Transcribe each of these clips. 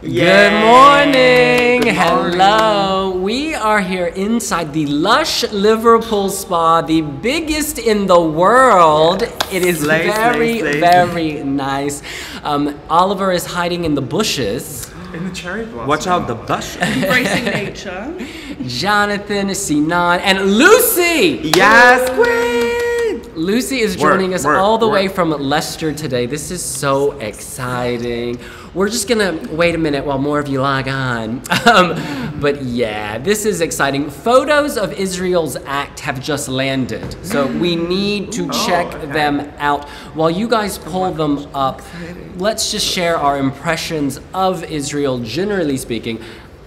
Good morning. Good Hello. We are here inside the Lush Liverpool Spa, the biggest in the world. It is Slay, slay, very, slay. very nice. Um, Oliver is hiding in the bushes. In the cherry blossom. Watch out the bush. Embracing nature. Jonathan, Cinan, and Lucy. yes, queen. Lucy is Work, joining us work, all the way from Leicester today. This is so exciting. We're just gonna wait a minute while more of you log on. Um, but yeah, this is exciting. Photos of Israel's act have just landed, so we need to check okay. them out. While you guys pull them up, let's just share our impressions of Israel, generally speaking.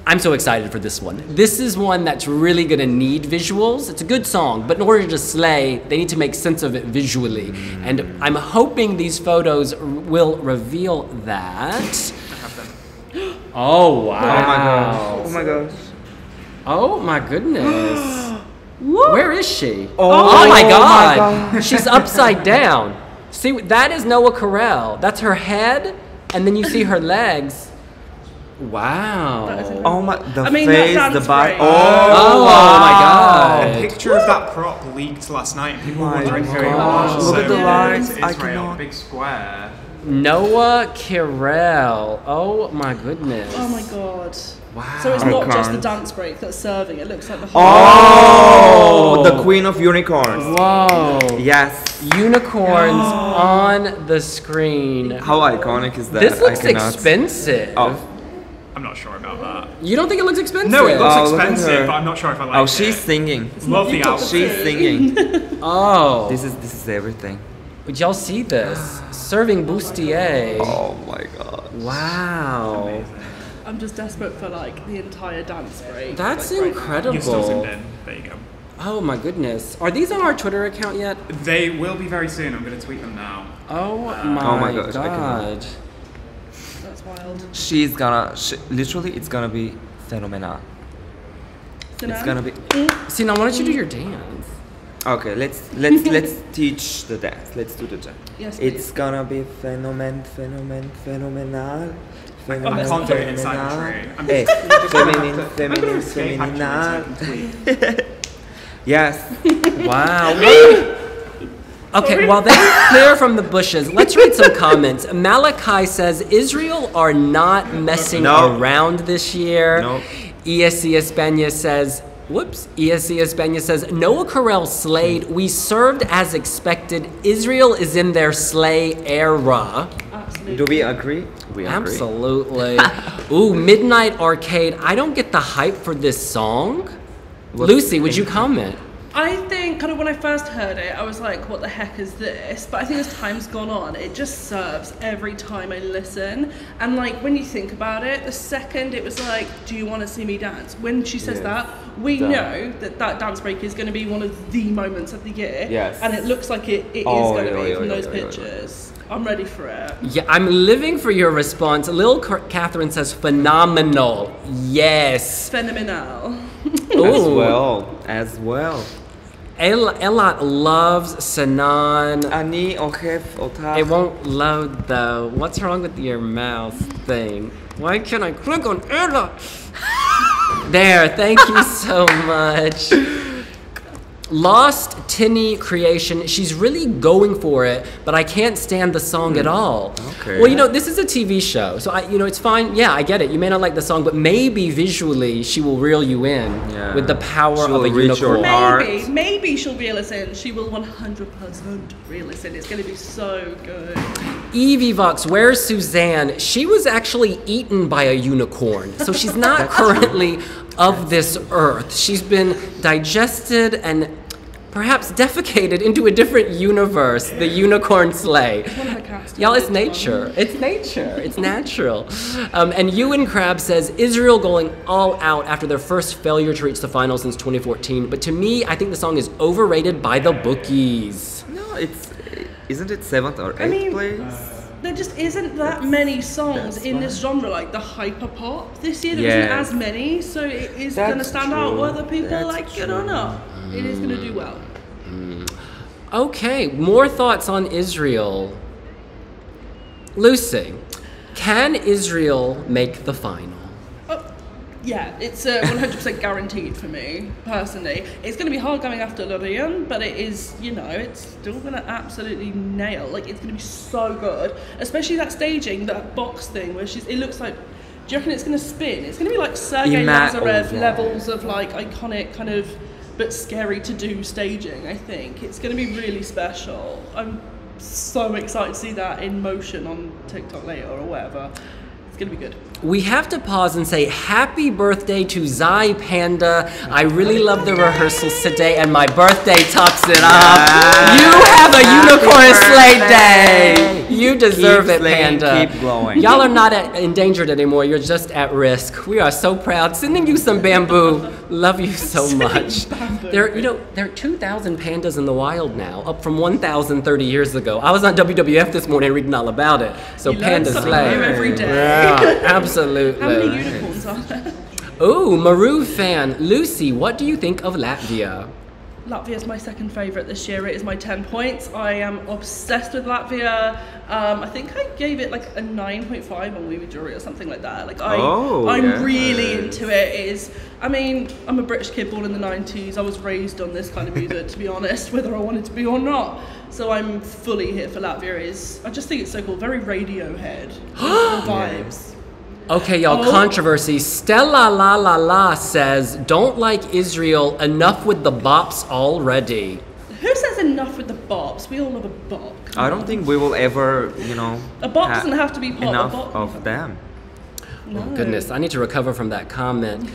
I'm so excited for this one. This is one that's really gonna need visuals. It's a good song, but in order to slay, they need to make sense of it visually. Mm. And I'm hoping these photos r- will reveal that. Oh wow! Oh my gosh. Oh my gosh. Oh my goodness! Where is she? Oh, oh my my god! She's upside down. See, that is Noa Kirel. That's her head, and then you see her legs. Wow. That is. Oh my, the I mean, that face, the dance body. break. Oh, Oh, my oh god. A picture of that prop leaked last night. and People were My wondering who it was. Look so at the lines. It's I Israel, cannot- big square. Noa Kirel. Oh my goodness. Oh my god. Wow. So it's I not just the dance break that's serving, it looks like the whole. Oh, Oh. the queen of unicorns. Whoa. Yes. Unicorns on the screen. How iconic is that? This looks cannot- expensive. Oh, I'm not sure about that. You don't think it looks expensive? No, it looks Oh, look at her. expensive, but I'm not sure if I like oh, it. oh, it. she's singing. Love the not outfit. She's singing. Oh. This is this is everything. Would y'all see this? Serving bustier. Oh my god. Wow. I'm just desperate for like the entire dance break. That's like, right incredible. You're still zoomed in. There you go. Oh my goodness. Are these on our Twitter account yet? They will be very soon. I'm going to tweet them now. Oh um, my, Oh my gosh, I cannot. god. now. That's wild. She's gonna. She, literally, it's gonna be phenomenal. So It's now- gonna be. Hmm? See, now why don't you do your dance? Okay, let's let's let's teach the dance. Let's do the dance. Yes, It's gonna be phenomen, phenomen, phenomenal. I can't do it inside the tree. I'm Hey, just feminine, have to- I'm going to feminine, feminine. so I can tweet. Yes. Wow. Okay, while they clear from the bushes, let's read some comments. Malachi says Israel are not messing No. around this year. No. ESC Espana says, whoops, ESC Espana says, Noa Kirel slayed. We served as expected. Israel is in their slay era. Absolutely. Do we agree? We agree. Absolutely. Ooh, Midnight Arcade. I don't get the hype for this song. What Lucy, would you think? comment? I think kind of when I first heard it, I was like, what the heck is this? But I think as time's gone on, it just serves every time I listen. And like when you think about it, the second it was like, do you want to see me dance? When she says Yes. that, we Done. know that that dance break is going to be one of the moments of the year. Yes. And it looks like it, it oh, is Oh, going to yeah, be yeah, from yeah, those yeah, yeah, yeah. pictures. I'm ready for it. Yeah, I'm living for your response. Lil Car- Catherine says phenomenal. Yes. Phenomenal. As well. As well. El- Elot loves Cinan. Ani It won't load though. What's wrong with your mouth thing? Why can't I click on Elot? there, thank you so much. Lost Tinny creation. She's really going for it, but I can't stand the song at hmm. all. Okay. Well, you know, this is a TV show, so I, you know, it's fine. Yeah, I get it. You may not like the song, but maybe visually she will reel you in Yeah. with the power She of a reach your unicorn. heart. Maybe, maybe she'll reel us in. She will 100% reel us in. It's going to be so good. Evie Vox, where's Suzanne? She was actually eaten by a unicorn, so she's not currently of this earth. She's been digested and perhaps defecated into a different universe, the unicorn sleigh. One of her cast Y'all, it's nature. It's nature. It's natural. Um, and Ewan Crab says Israel going all out after their first failure to reach the final since 2014. But to me, I think the song is overrated by the bookies. No, it's. Isn't it seventh or eighth I mean, place? There just isn't that many songs in this genre, like the hyper pop. This year there Yes. not as many, so it is going to stand out whether people That's like it or not. It is going to do well. Okay, more thoughts on Israel. Lucy, Can Israel make the final? Oh, yeah, it's uh, 100% guaranteed for me, personally. It's going to be hard going after Loreen, but it is, you know, it's still going to absolutely nail. Like, it's going to be so good. Especially that staging, that box thing, where she's, it looks like, do you reckon it's going to spin? It's going to be like Sergei Ima- Lazarev oh, yeah. levels of like iconic kind of, but scary to do staging, I think. It's going to be really special. I'm so excited to see that in motion on TikTok later or whatever. It's going to be good. We have to pause and say happy birthday to Zai Panda. I really love the rehearsals today, and my birthday tops it up. You have a Happy unicorn sleigh birthday. day. You deserve Keep it, slaying, Panda. keep glowing. Y'all are not at, endangered anymore. You're just at risk. We are so proud. Sending you some bamboo. Love you so much. There, you know, there are 2,000 pandas in the wild now, up from 1,030 years ago. I was on WWF this morning reading all about it. So You learn panda something slay. new every day. Yeah, absolutely. How many unicorns are there? Ooh, Maru fan. Lucy, what do you think of Latvia? Latvia is my second favourite this year. It is my 10 points. I am obsessed with Latvia. Um, I think I gave it like a 9.5 on Movie Jury or something like that. Like I, Oh, I'm yes. really into it. It is, I mean, I'm a British kid born in the 90s. I was raised on this kind of music, to be honest, whether I wanted to be or not. So I'm fully here for Latvia. It Is I just think it's so cool. Very Radiohead vibes. Okay, y'all, Oh. controversy. Stella La La La says, don't like Israel, enough with the bops already. Who says enough with the bops? We all love a bop. I don't think we will ever, you know, A bop ha- doesn't have to be pop. enough a bop of them. No. Goodness, I need to recover from that comment.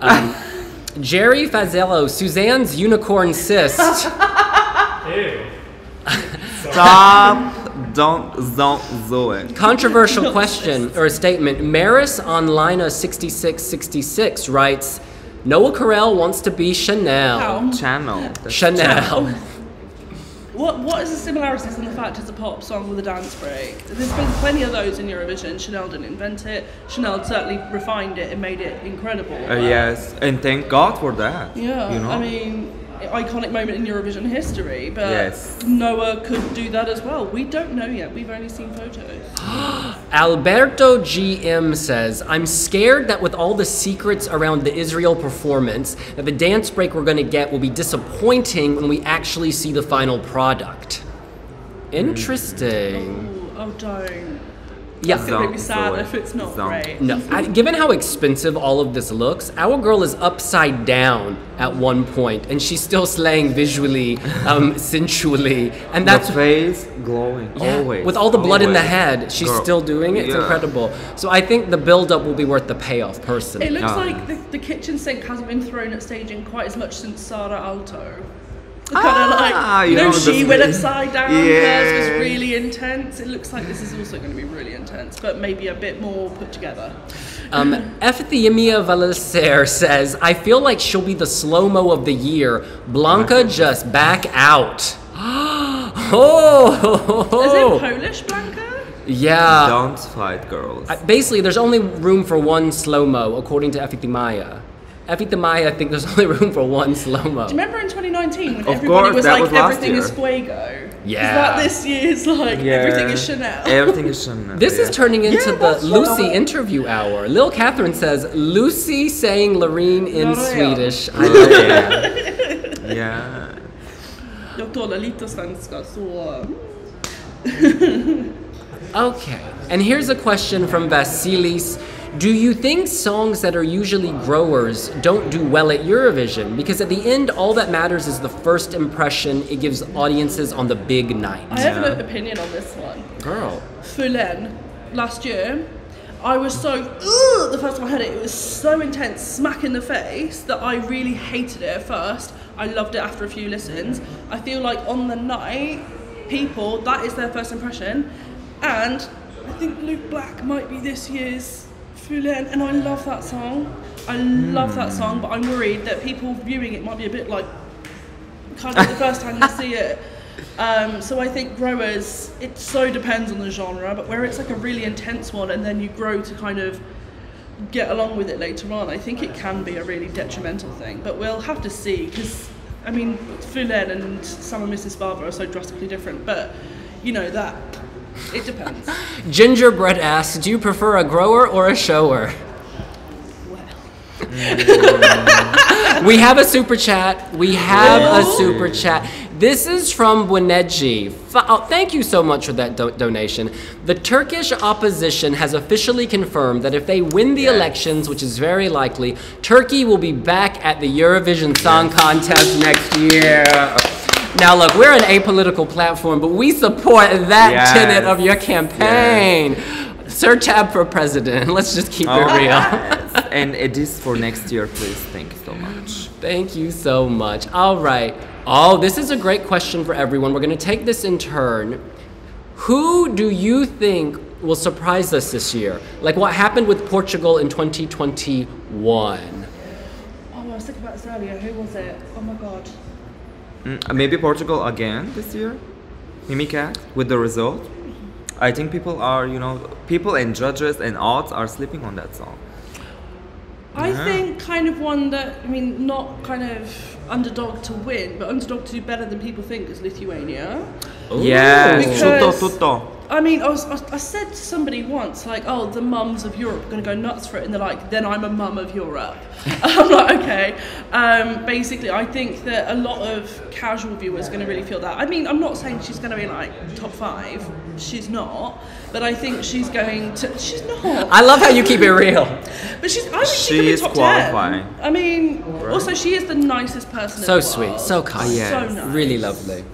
Um, Jerry Fazello, Suzanne's unicorn cyst. Stop! Don't don't do it. Controversial question or a statement. Maris on Lina 6666 writes, Noa Kirel wants to be Chanel. How? Channel. That's- Chanel. What What is the similarities in the fact it's a pop song with a dance break? There's been plenty of those in Eurovision. Chanel didn't invent it. Chanel certainly refined it and made it incredible. Uh, yes, and thank God for that. Yeah, you know. I mean, iconic moment in Eurovision history. But Yes. Noa could do that as well. We don't know yet. We've only seen photos. Alberto GM says, I'm scared that with all the secrets around the Israel performance, that the dance break we're going to get will be disappointing when we actually see the final product. Hmm. Interesting. Ooh, oh, don't. Yeah. It's gonna make me sad if it's not Don't. great. No, I, given how expensive all of this looks, our girl is upside down at one point, and she's still slaying visually, um, sensually, and the that's face glowing Yeah, always. with all the blood in the head, she's Girl. still doing it. It's Yeah. incredible. So I think the build-up will be worth the payoff, personally. It looks like the, the kitchen sink hasn't been thrown at staging quite as much since Saara Aalto. Kind of Ah, like, you you know, know, she went upside down. Yeah. Hers was really intense. It looks like this is also going to be really intense, but maybe a bit more put together. Um, Ephthemia Valeser says, I feel like she'll be the slow-mo of the year. Blanka just back out. oh, Is it Polish Blanka? yeah. Don't fight, girls. Uh, Basically, there's only room for one slow-mo, according to Ephthemia. Ephthemia, I think there's only room for one slow-mo. Do you remember in 2019 when Of everybody course, was like, was everything year. is Fuego? Yeah. Is that this year's like, everything is Chanel? Everything is Chanel. This is turning into Yeah, the that's Lucy right. interview hour. Lil Catherine says, Lucy saying Loreen in Loreen. Swedish. Oh, I Oh, love it. yeah. yeah. Jag talar lite svenska så... Okay, and here's a question from Vasilis. Do you think songs that are usually growers don't do well at Eurovision? Because at the end, all that matters is the first impression it gives audiences on the big night. I have Yeah. an opinion on this one. Girl. Fulenn last year, I was so Ugh, the first time I heard it, it was so intense, smack in the face that I really hated it at first. I loved it after a few listens. I feel like on the night, people that is their first impression, and I think Luke Black might be this year's Fulenn, and I love that song. I love that song, but I'm worried that people viewing it might be a bit like kind of the first time they see it. Um, so I think growers, it so depends on the genre, but where it's like a really intense one and then you grow to kind of get along with it later on, I think it can be a really detrimental thing. But we'll have to see because, I mean, Fulenn and Samo Mi Se Spava are so drastically different, but you know, that It depends. Gingerbread asks, do you prefer a grower or a shower? we have a super chat. We have a super chat. This is from Bueneji. Oh, thank you so much for that do- donation. The Turkish opposition has officially confirmed that if they win the Yes. elections, which is very likely, Turkey will be back at the Eurovision Song Contest next year. Now, look, we're an apolitical platform, but we support that Yes. tenet of your campaign. Sertab for president. Let's just keep it oh. real. yes. and it is for next year, please. Thank you so much. Thank you so much. All right. Oh, this is a great question for everyone. We're going to take this in turn. Who do you think will surprise us this year? Like what happened with Portugal in 2021? Oh, I was thinking about this earlier. Who was it? Oh my god. Mm, maybe Portugal again this year? Mimicat with the result? I think people are, you know, people and judges and odds are sleeping on that song. I Yeah. think kind of one that I mean, not kind of underdog to win, but underdog to do better than people think is Lithuania. Yes, Because- tutto tutto. I mean, I, was, I, I said to somebody once, like, oh, the mums of Europe are going to go nuts for it. And they're like, then I'm a mum of Europe. I'm like, okay. Um, basically, I think that a lot of casual viewers are going to really feel that. I mean, I'm not saying she's going to be like top five. She's not. But I think she's going to. She's not. I love how you keep it real. But she's. I think she, She could be is top qualifying. 10. I mean, also, she is the nicest person So in the sweet, world. so kind. Yes. So nice. Really lovely.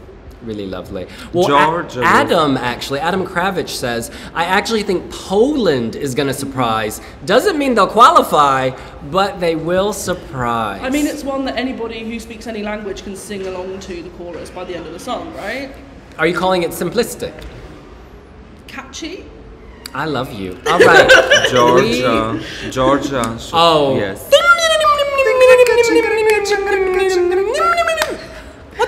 Really lovely. Well, Georgia will- Adam actually, Adam Kravich says, I actually think Poland is going to surprise. Doesn't mean they'll qualify, but they will surprise. I mean, it's one that anybody who speaks any language can sing along to the chorus by the end of the song, right? Are you calling it simplistic? Catchy. I love you. All right. Georgia. Georgia. Oh. Yes.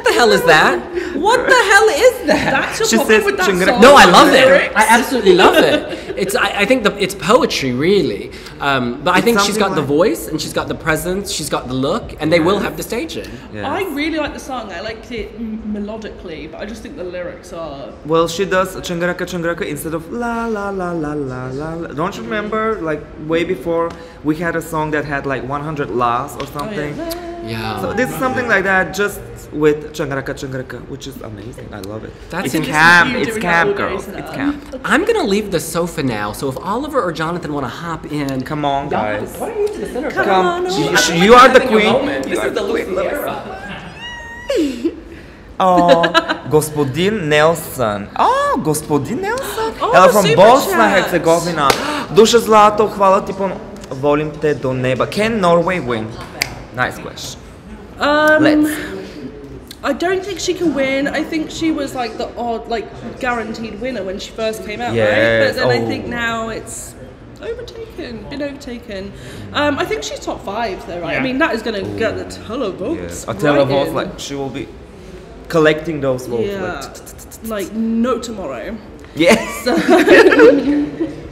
What the hell is that? What the hell is that? That's your problem with that song. No, I love it. I absolutely love it. It's I, I think the, it's poetry really, um, but I It's think she's got something the voice and she's got the presence, she's got the look, and they will have the staging. yes. I really like the song. I like it m- melodically, but I just think the lyrics are. Well, she does changaraka changaraka instead of la la la la la la. la. Don't you remember, like way before, we had a song that had like 100 las or Oh, something. yeah. Yeah. So this is something like that, just with Changaraka Changaraka, which is amazing. I love it. That's it's camp. It's camp, girls. It's camp. I'm gonna leave the sofa now. So if Oliver or Jonathan want to hop in, come on, guys. Why are you to the center? Come, come on, you, you are the queen. This is the Lucy. Oh, gospodin Nelson. Oh, gospodin Nelson. Oh, from Bosnia, Herzegovina. Duša zlato, hvala ti puno. Volim te do neba. Can Norway win? Nice question. Um, Let's. I don't think she can win. I think she was like the odd, like guaranteed winner when she first came out, right? Yes, But then I oh. think now it's overtaken, been overtaken. Um, I think she's top five though, right? I Yeah. mean, that is going to get a ton of votes. Yes. I tell her right votes in. like she will be collecting those votes. yeah, Like, like no tomorrow. yes.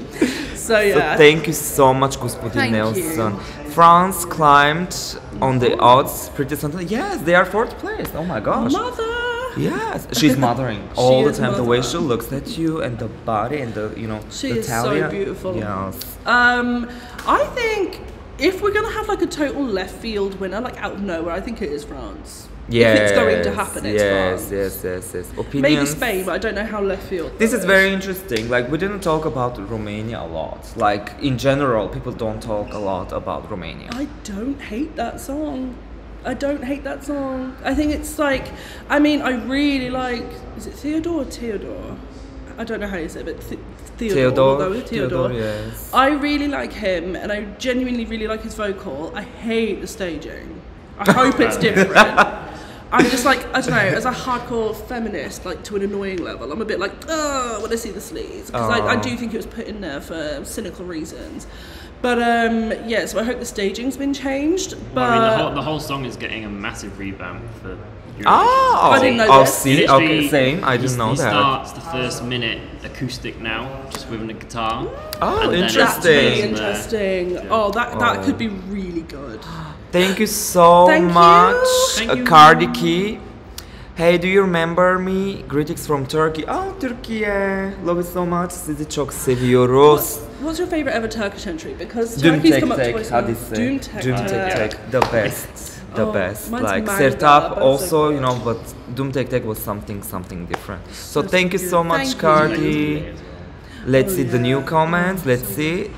So yeah. So thank you so much, Господин Thank Nelson. France climbed on the odds pretty something. Yes, they are fourth place. Oh my gosh. Mother. Yes, she's mothering all the is time. The way she looks at you and the body and the you know She the is so beautiful. Yes. Um, I think if we're gonna have like a total left field winner, like out of nowhere, I think it is France. Yes. If it's going to happen, it's yes, France. yes, yes, yes. Opinions. Maybe Spain, but I don't know how left field. This is very interesting. Like we didn't talk about Romania a lot. Like in general, people don't talk a lot about Romania. I don't hate that song. I don't hate that song. I think it's like, I mean, I really like. Is it Theodore or Theodore? I don't know how you say it, but Th- Theodore. Theodore, Theodore. Theodore, yes. I really like him, and I genuinely really like his vocal. I hate the staging. I hope it's different. I'm just like I don't know. As a hardcore feminist, like to an annoying level, I'm a bit like, oh, when I see the sleeves, because I, I do think it was put in there for cynical reasons. But um, yeah, so I hope the staging's been changed. But Well, I mean, the whole, the whole song is getting a massive revamp for Eurovision. Oh, I didn't know oh, this. see, Literally, okay, same. I he- didn't know he that. starts the first minute acoustic now, just with a guitar. Oh, and that's interesting. really from there. interesting. Oh, that that Oh. could be really good. Thank you so Thank you. much, Thank uh, you. Cardi Key. Hey, do you remember me? Greetings from Turkey. Oh, Türkiye. Love it so much. Sizi çok seviyoruz. What's your favourite ever Turkish entry? Because Doom Turkey's Tek come up Tek, twice. how do you say? Doom Tek Doom Tek. Tek Tek, the best. The Oh, best. Like Magda, Sertab also, so you know, but Doom Tek Tek was something something different. So So thank you so much, Thank you. Cardi. Let's Oh, see the new comments. Let's see.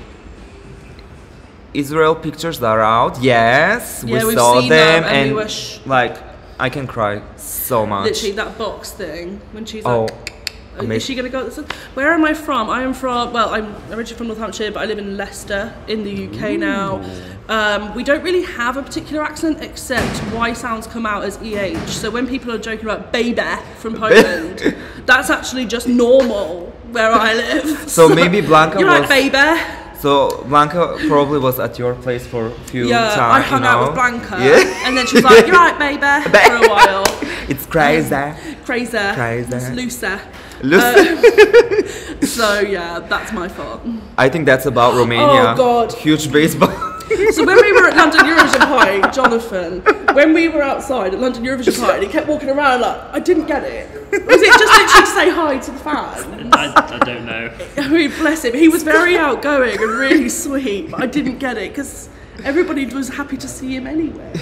Israel pictures are out. Yes, we Yeah, we've saw seen them, them and and we were sh- like I can cry so much. Literally that box thing when she's Oh, like. "Oh, amazing. Is she gonna go? This Where am I from? I am from. Well, I'm originally from Northamptonshire, but I live in Leicester in the UK now. Um, we don't really have a particular accent except Y sounds come out as EH. So when people are joking about baby from Poland, that's actually just normal where I live. So maybe Blanka You're was- right, baby. So Blanka probably was at your place for a few Yeah, times. I hung you out know? with Blanka, Yeah. and then she was like, "You're right, baby," for a while. It's crazy. Um, crazy, Crazy. It's looser. Listen, um, So yeah, that's my fault. I think that's about oh, Romania. Oh, God. Huge baseball. So when we were at London Eurovision Party, Jonathan, when we were outside at London Eurovision Party, he kept walking around like, I didn't get it. Was it just literally to say hi to the fans? I, I don't know. I mean, bless him. He was very outgoing and really sweet, but I didn't get it because everybody was happy to see him anyway.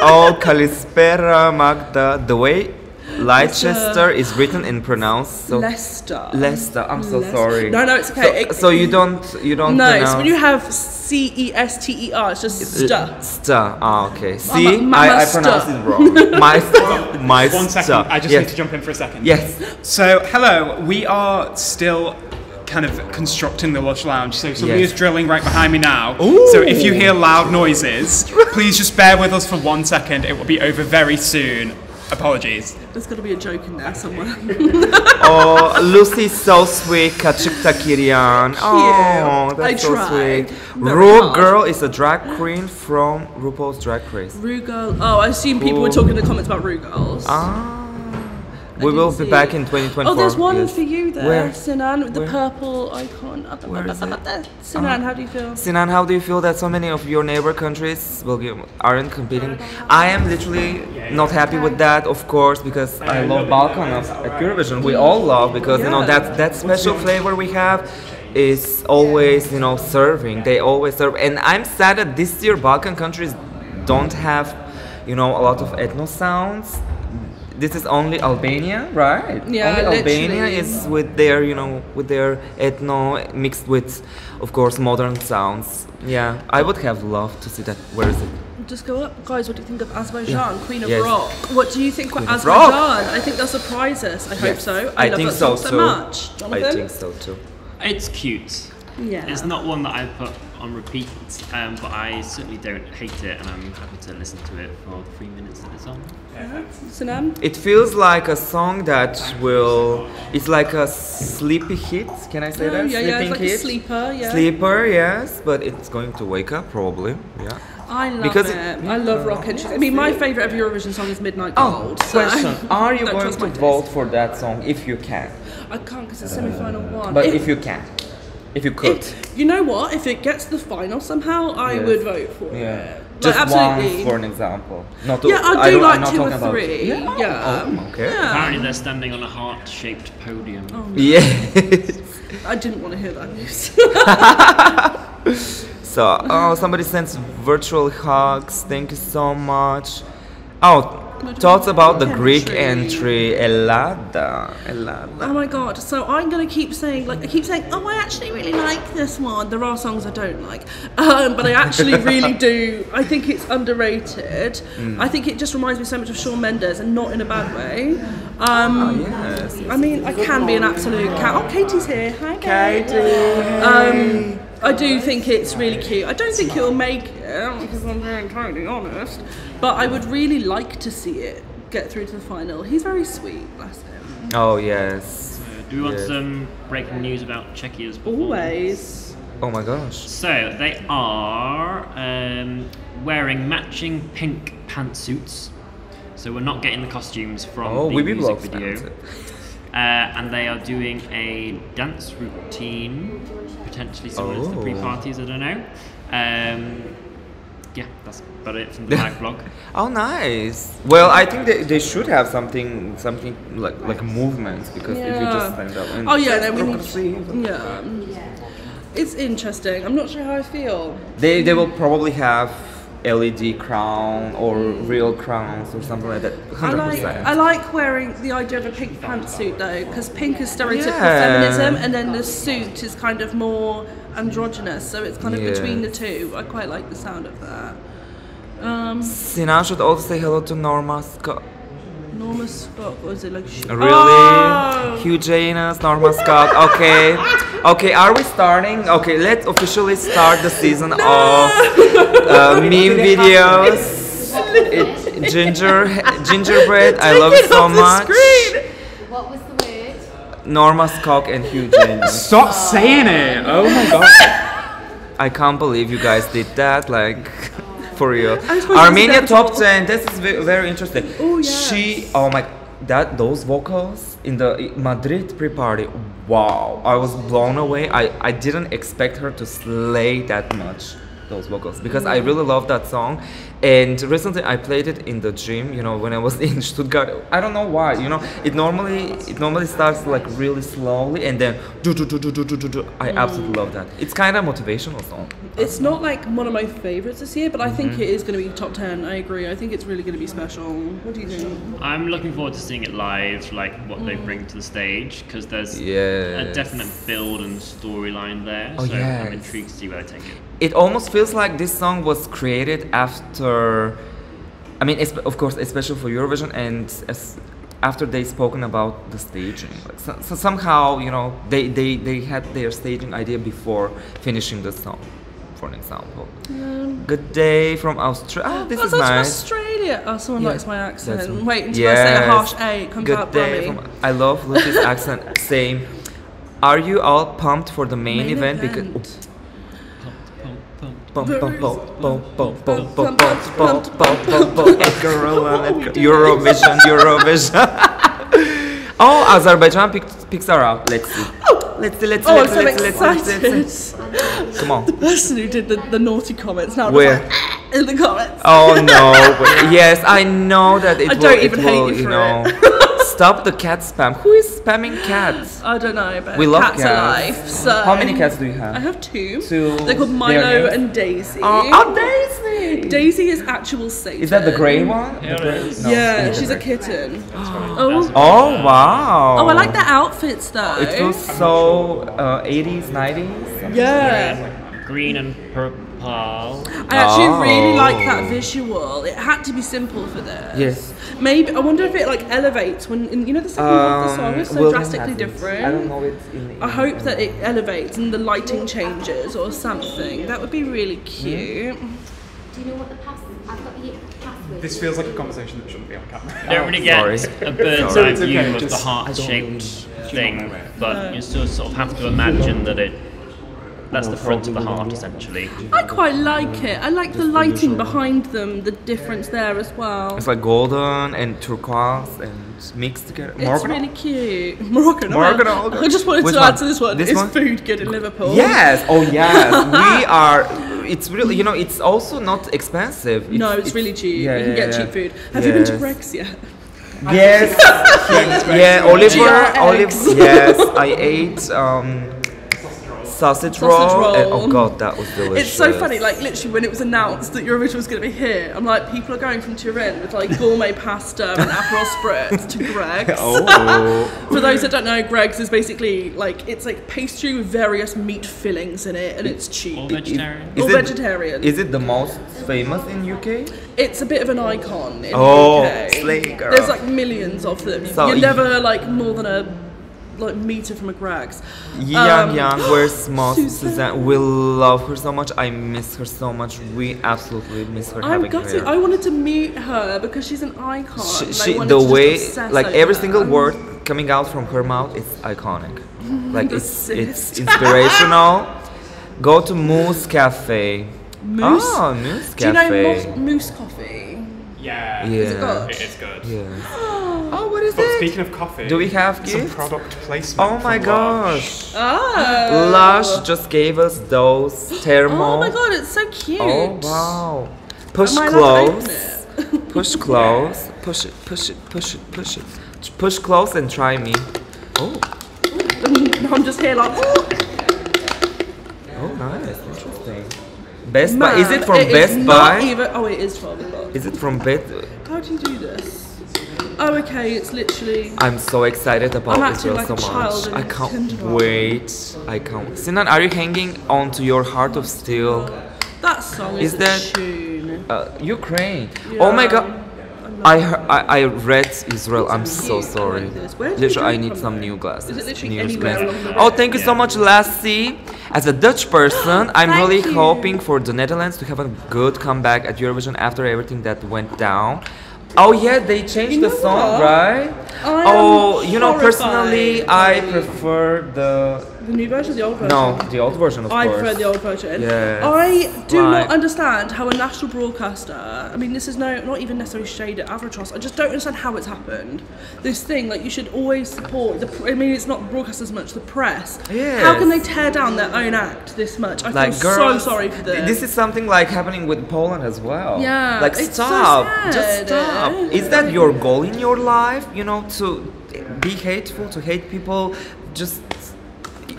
oh, Kalispera Magda. The way Leicester is written and pronounced. So Leicester. Leicester. I'm so Leicester. sorry. No, no, it's So, okay. It- so you don't you don't No, pronounce it's when you have C E S T E R. It's just ster. Sta. Ah, okay. See, ma- I, I pronounced it wrong. My sta. My One second, sta. I just yes. need to jump in for a second. Yes. So, hello, we are still kind of constructing the Lush Lounge. So, somebody Yes. is drilling right behind me now. Ooh. So, if you hear loud noises, please just bear with us for one second. It will be over very soon. Apologies. There's got to be a joke in there somewhere. Oh, Lucy's so sweet. Kachikta Kirian. Oh, that's I so tried sweet. very Ru hard. Girl is a drag queen from RuPaul's Drag Race. Rue girl. Oh, I assume people were talking in the comments about Rue girls. Ah. I We will be back it. in 2024. Oh, there's one yes. for you there, Where? Cinan, with the Where? purple icon. Where is it? Cinan, uh-huh. how do you feel? Cinan, how do you feel that so many of your neighbor countries will give, aren't competing? I am literally not happy with that, of course, because I love Balkan of- Eurovision. We all love because you know that that special flavor we have is always you know serving. They always serve, and I'm sad that this year Balkan countries don't have you know a lot of ethno sounds. This is only Albania, right? Yeah, only Albania is with their you know with their ethno mixed with of course modern sounds yeah i would have loved to see that where is it Just go up, guys. What do you think of Azerbaijan, Queen of Yes. Rock? What do you think of Queen of Azerbaijan? I think they'll surprise us. I hope so. I, love think that so song too much. Jonathan? i think so too It's cute. Yeah. It's not one that I put on repeat, um, but I certainly don't hate it, and I'm happy to listen to it for the three minutes that it's on. Cinan? it feels like a song that will it's like a sleepy hit can i say Oh, that yeah, yeah, it's Sleeping like a sleeper, yeah. sleeper yes but it's going to wake up probably yeah I love Because it. it- I love rock entries. I mean, my favourite ever Eurovision song is Midnight oh so question are you going to vote for that song if you can I can't because it's semi-final one. but if you can if you could If- you know what? If it gets the final somehow, I Yes. would vote for Yeah. it. Just like, absolutely. one for an example. Not to, yeah, I do don't- I'm like not two or talking about- three. Yeah. Yeah. Oh, okay. Yeah. Apparently, they're standing on a heart-shaped podium. Oh. Yes. I didn't want to hear that news. so, oh, somebody sends virtual hugs. Thank you so much. Oh, thoughts about the Greek entry, Elada. Elada. oh my god! So I'm gonna keep saying, like, I keep saying, oh, I actually really like this one. There are songs I don't like, um, but I actually really do. I think it's underrated. Hmm. I think it just reminds me so much of Shawn Mendes, and not in a bad way. Um, Yes. I mean, I can be an absolute cat. Oh, Katie's here. Hi, Kate. Katie. Um, I do think it's really cute. I don't think it'll make it, because I'm being totally honest. But I would really like to see it get through to the final. He's very sweet, bless him. Oh, yes. Do we want Yes. some breaking news about Czechia's performance? Always. Oh my gosh. So they are um, wearing matching pink pantsuits. So we're not getting the costumes from Oh, the we music block video. fans. Uh, and they are doing a dance routine, potentially similar to the Oh. pre-parties. I don't know. Um, yeah, that's about it from the live blog. Oh, nice. Well, I think they, they should have something something like like movements because if you just stand up and Oh yeah, then we democracy, need. Yeah. Mm. It's interesting. I'm not sure how I feel. They they will probably have LED crown or mm. real crowns or something like that. I like. I like wearing the idea of a pink pantsuit though, because pink is stereotypical Yeah. feminism, and then the suit is kind of more androgynous, so it's kind of between the two. I quite like the sound of that. Um, Sina should also say hello to Norma Scott. Norma Scott was it like? Sh- Really? Oh! Hugh Janus, Norma Scott. Okay. Okay, are we starting? Okay, let's officially start the season of uh, meme videos. It, ginger, gingerbread. I love it so off the much. screen! What was the word? Norma Scott and Hugh Janus. Stop saying it! Oh my god. I can't believe you guys did that. Like, for real. Armenia top 10. This is very interesting. Oh, yes. She, oh my, that those vocals in the Madrid pre-party. Wow, I was blown away. I I didn't expect her to slay that much. Those vocals because I mm. really love that song, and recently I played it in the gym. You know when I was in Stuttgart. I don't know why. You know it normally it normally starts like really slowly and then do do do do do do do. do. I absolutely love that. It's kind of motivational song. It's not like one of my favorites this year, but I think Mm-hmm. it is going to be top ten. I agree. I think it's really going to be special. What do you think? I'm looking forward to seeing it live, like what they Mm. bring to the stage, because there's a Yes. definite build and storyline there. Oh, so yes. I'm intrigued to see where they take it. it almost feels like this song was created after i mean of course especially for eurovision and as after they spoken about the staging like so, so somehow you know they, they they had their staging idea before finishing the song for an example good day from australia oh, this oh, is nice Australia. Oh, someone Yeah, likes my accent. Wait until I say a harsh A. It comes Good out day from, I love Lucy's accent. Same. Are you all pumped for the main, Main event? event. Because Edgar Allan, Eurovision, Eurovision. oh, Azerbaijan picks Pixar up. Let's see. Let's see, let's see, Oh, I'm let's so see, let's see, let's see, excited. let's. Come on. The person who did the, the naughty comments now Where? like, in the comments. Oh no! yes, I know that it I will. don't it even hate will, you you for know. stop the cat spam. Who is spamming cats? I don't know, but We love cats, cats. are life. So How many cats do you have? I have two. Two. They're called Milo names? and Daisy. Oh, oh, Daisy! Daisy is actual Satan. Is that the grey one? Yeah, The grey- No, Yeah, she's a kitten. Oh, Oh wow! oh, I like their outfits though. It feels so uh, 80s, 90s. Yeah. Green and purple. I actually really like Oh. that visual. It had to be simple for this. Yes. Maybe I wonder if it like elevates when in, you know the second half of the song is so Um, William drastically different. I don't know it in the I hope that it elevates and the lighting changes or something. That would be really Hmm? cute. Do you know what the pass? I've got the password. This feels like a conversation that shouldn't be on camera. You don't oh, really get Oh, sorry. a bird's eye view okay, of the heart-shaped thing, but you still sort of have to imagine that it. That's the front of the heart, essentially. I quite like it. I like the lighting behind them, the difference there as well. It's like golden and turquoise and mixed together. It's really cute. Moroccan. Moroccan oil. I just wanted Which to one? add to this one. This Is one? food good in Liverpool? Yes. Oh yes. we are. It's really, you know, it's also not expensive. No, it's, really cheap. yeah, you can get yeah. cheap food. Have you been to Yes. Greggs yet? Yes. yeah, Oliver. eggs. Olive. Yes, I ate um, sausage, roll. Sausage eh, and- oh god, that was delicious. It's so funny, like literally when it was announced that Eurovision was going to be here, I'm like, people are going from Turin with like gourmet pasta and Aperol Spritz to Greggs. Oh. For those that don't know, Greggs is basically like it's like pastry with various meat fillings in it, and it's cheap. All vegetarian. Is Or it- vegetarian. Is it the most famous in UK? It's a bit of an icon in Oh, the UK. slay girl. There's like millions of them. So You're never like more than a like meter from a Greggs. Young, Um, young, where's Moss Suzanne. We love her so much. I miss her so much. We absolutely miss her I'm gutted. I wanted to meet her because she's an icon. she, she, the way, like every single word coming out from her mouth is iconic. Like it's it's inspirational. Go to Moose Cafe. Moose? Oh, Moose Do you know Cafe. Moose Coffee? Yeah. yeah. it good? It is good. Yeah. Oh, what is But it? speaking of coffee, Do we have some gifts? product placement? Oh my from Lush. gosh. Oh. Lush just gave us those thermal. Oh my god, it's so cute. Oh wow. Push Am I allowed to open close. Push close. Push it, push it, push it, push it. Push close and try me. Oh, I'm just here like, Best Buy. Is it from is Best Buy? Even, oh, it is 12 o'clock. Is it from Best? How do you do this? Oh, okay, it's literally. I'm so excited about I'm Israel like so much. I can't wait. I can't. Cinan, are you hanging on to your heart of steel? That song is, Is that- tune. Uh, Ukraine. Oh my god. I, heard, I I read Israel. I'm so sorry. like this. Where did you Literally, I need some new glasses. Is it literally new glasses. Oh, thank you so much, Lassie. As a Dutch person, I'm really you. hoping for the Netherlands to have a good comeback at Eurovision after everything that went down. Oh yeah, they changed You the song, what? right? I oh, you know, personally, I prefer the The new version the old version? no, the old version, of I course. prefer the old version. Yes. I do Like- not understand how a national broadcaster. I mean, this is no, not even necessarily shade at AVROTROS. I just don't understand how it's happened. This thing, like, you should always support the. I mean, it's not the broadcasters as much, the press. How can they tear down their own act this much? I like feel girls, so sorry for them. This is something like happening with Poland as well. Yeah, Like it's so stop. Just sad. stop. Is that your goal in your life? You know, to be hateful, to hate people, just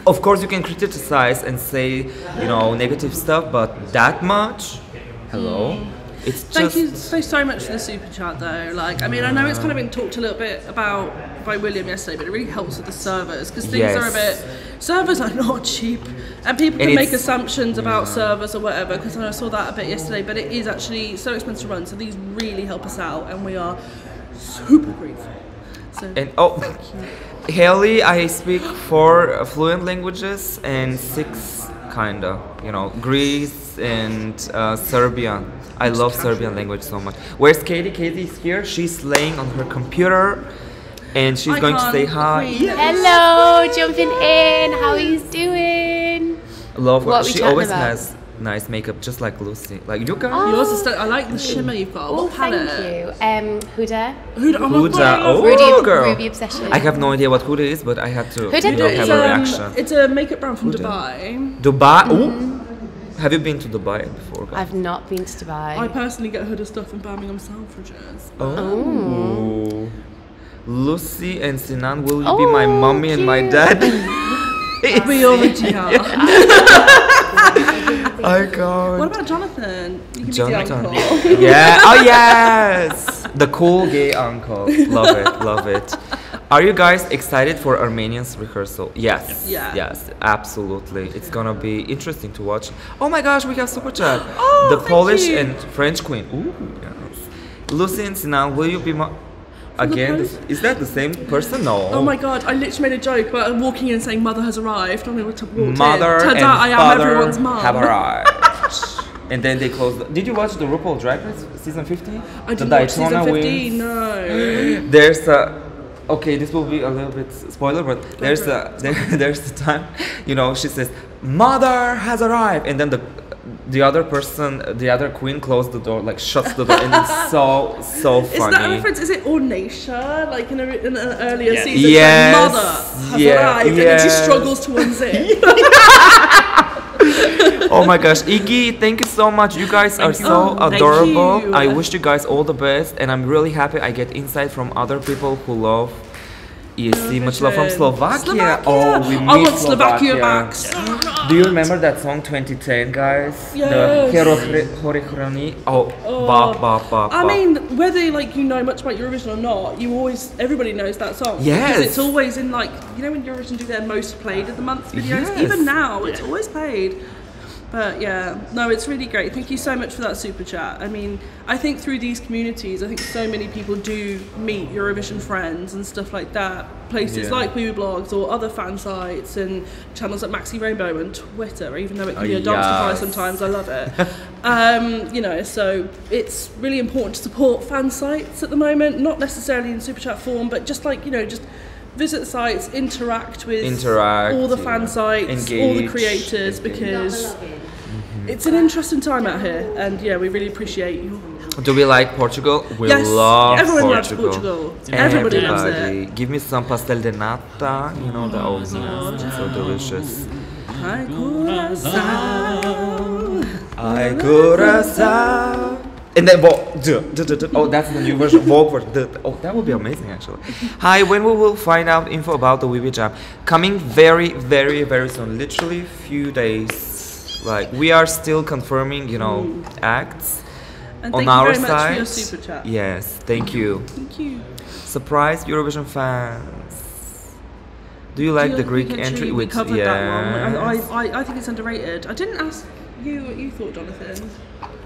of course you can criticize and say, you know, negative stuff, but that much? Hello? It's Mm. Thank just you so so much for the super chat though. Like, I mean, I know it's kind of been talked a little bit about by William yesterday, but it really helps with the servers because things are a bit. Servers are not cheap, and people And can make assumptions about servers or whatever. Because I saw that a bit yesterday, but it is actually so expensive to run. So these really help us out, and we are super grateful. So And oh, Haley, I speak four fluent languages and six kinda, you know, Greece and uh, Serbian. I love Serbian language so much. Where's Katie? Katie is here. She's laying on her computer, and she's going to say hi. the queen. Hello, jumping in. How are you doing? Love What her. are She always about? has nice makeup, just like Lucy. Like you guys. Yours is. st- I like the shimmer you've got. Oh, what palette? thank you. Um, Huda. Who? Oh Huda. God, I Oh, Ruby, girl. Ruby Obsession. I have no idea what Huda is, but I had to Huda you know, is, have It's, a um, reaction. it's a makeup brand from Huda. Dubai. Dubai. Ooh. Have you been to Dubai before? guys? I've not been to Dubai. I personally get Huda stuff in Birmingham Selfridges. Oh. Lucy and Cinan, will you be my Oh, mommy and my cute. dad? We already are. I can't. What about Jonathan? You can Jonathan. be the uncle. Yeah. Oh yes. The cool gay uncle. Love it. Love it. Are you guys excited for Armenians rehearsal? Yes. Yeah. Yes. Absolutely. It's gonna be interesting to watch. Oh my gosh, we have super chat. Oh, the thank Polish you. and French queen. Ooh. Yes. Lucy and Cinan, will you be my? Again, this- is that the same person? No. Oh my god, I literally made a joke about I'm walking in saying mother has arrived. Able to walk Mother in. And I am everyone's mom. have arrived. and then they closed. The, did you watch the RuPaul Drag Race season 15? I didn't watch season 15, wins. no. There's a. Okay, this will be a little bit spoiler, but there's a there, there's the time, you know, she says, "Mother has arrived," and then the the other person, the other queen, closed the door, like shuts the door, and it's so so Is that a reference? Is it Ornacia? Like in, a, in an earlier Yes. season? Yes, Like mother has yeah, arrived and then she struggles to unzip. Oh my gosh, Iggy, thank you so much. You guys are you. so Oh, thank adorable. you. I wish you guys all the best, and I'm really happy I get insight from other people who love ESC. Much love from Slovakia. Slovakia. Oh, we I miss want Slovakia Slovakia. back. Do you remember that song 2010, guys? Yes. The Hero Horehronie. Oh, ba ba ba ba. I mean, whether like you know much about Eurovision or not, you always everybody knows that song. Yes. because it's always in like you know when Eurovision do their most played of the month videos. Yes. Even now, it's always played. But yeah, no, it's really great. Thank you so much for that super chat. I mean, I think through these communities, I think so many people do meet Eurovision friends and stuff like that. Places Yeah. like Wee Blogs or other fan sites and channels like Maxi Rainbow and Twitter, even though it Oh, can be a dumpster fire yes. sometimes, I love it. um, you know, so it's really important to support fan sites at the moment, not necessarily in super chat form, but just like, you know, just visit sites, interact with Interact, all the fan yeah. sites, all the creators, engage. because mm-hmm. it's an interesting time out here, and yeah, we really appreciate you. Do we like Portugal? We yes, love everyone Portugal. loves Portugal. Everybody loves it. Give me some pastel de nata. You know the oh, yes, it's so delicious. Ai, coração. Ay, corazón. And then duh, duh, duh, duh. Oh, that's the new version. Vogue version. duh. Oh, that would be amazing actually. Hi, when we will find out info about the Wiwi Jam? Coming very, very, very soon. Literally few days. Like we are still confirming, you know, mm. acts And on our you very much for your side. super chat. Yes, thank you. Thank you. Surprise Eurovision fans. Do you like Do the Greek entry? We with covered that one. I. I, I, I think it's underrated. I didn't ask you what you thought, Jonathan.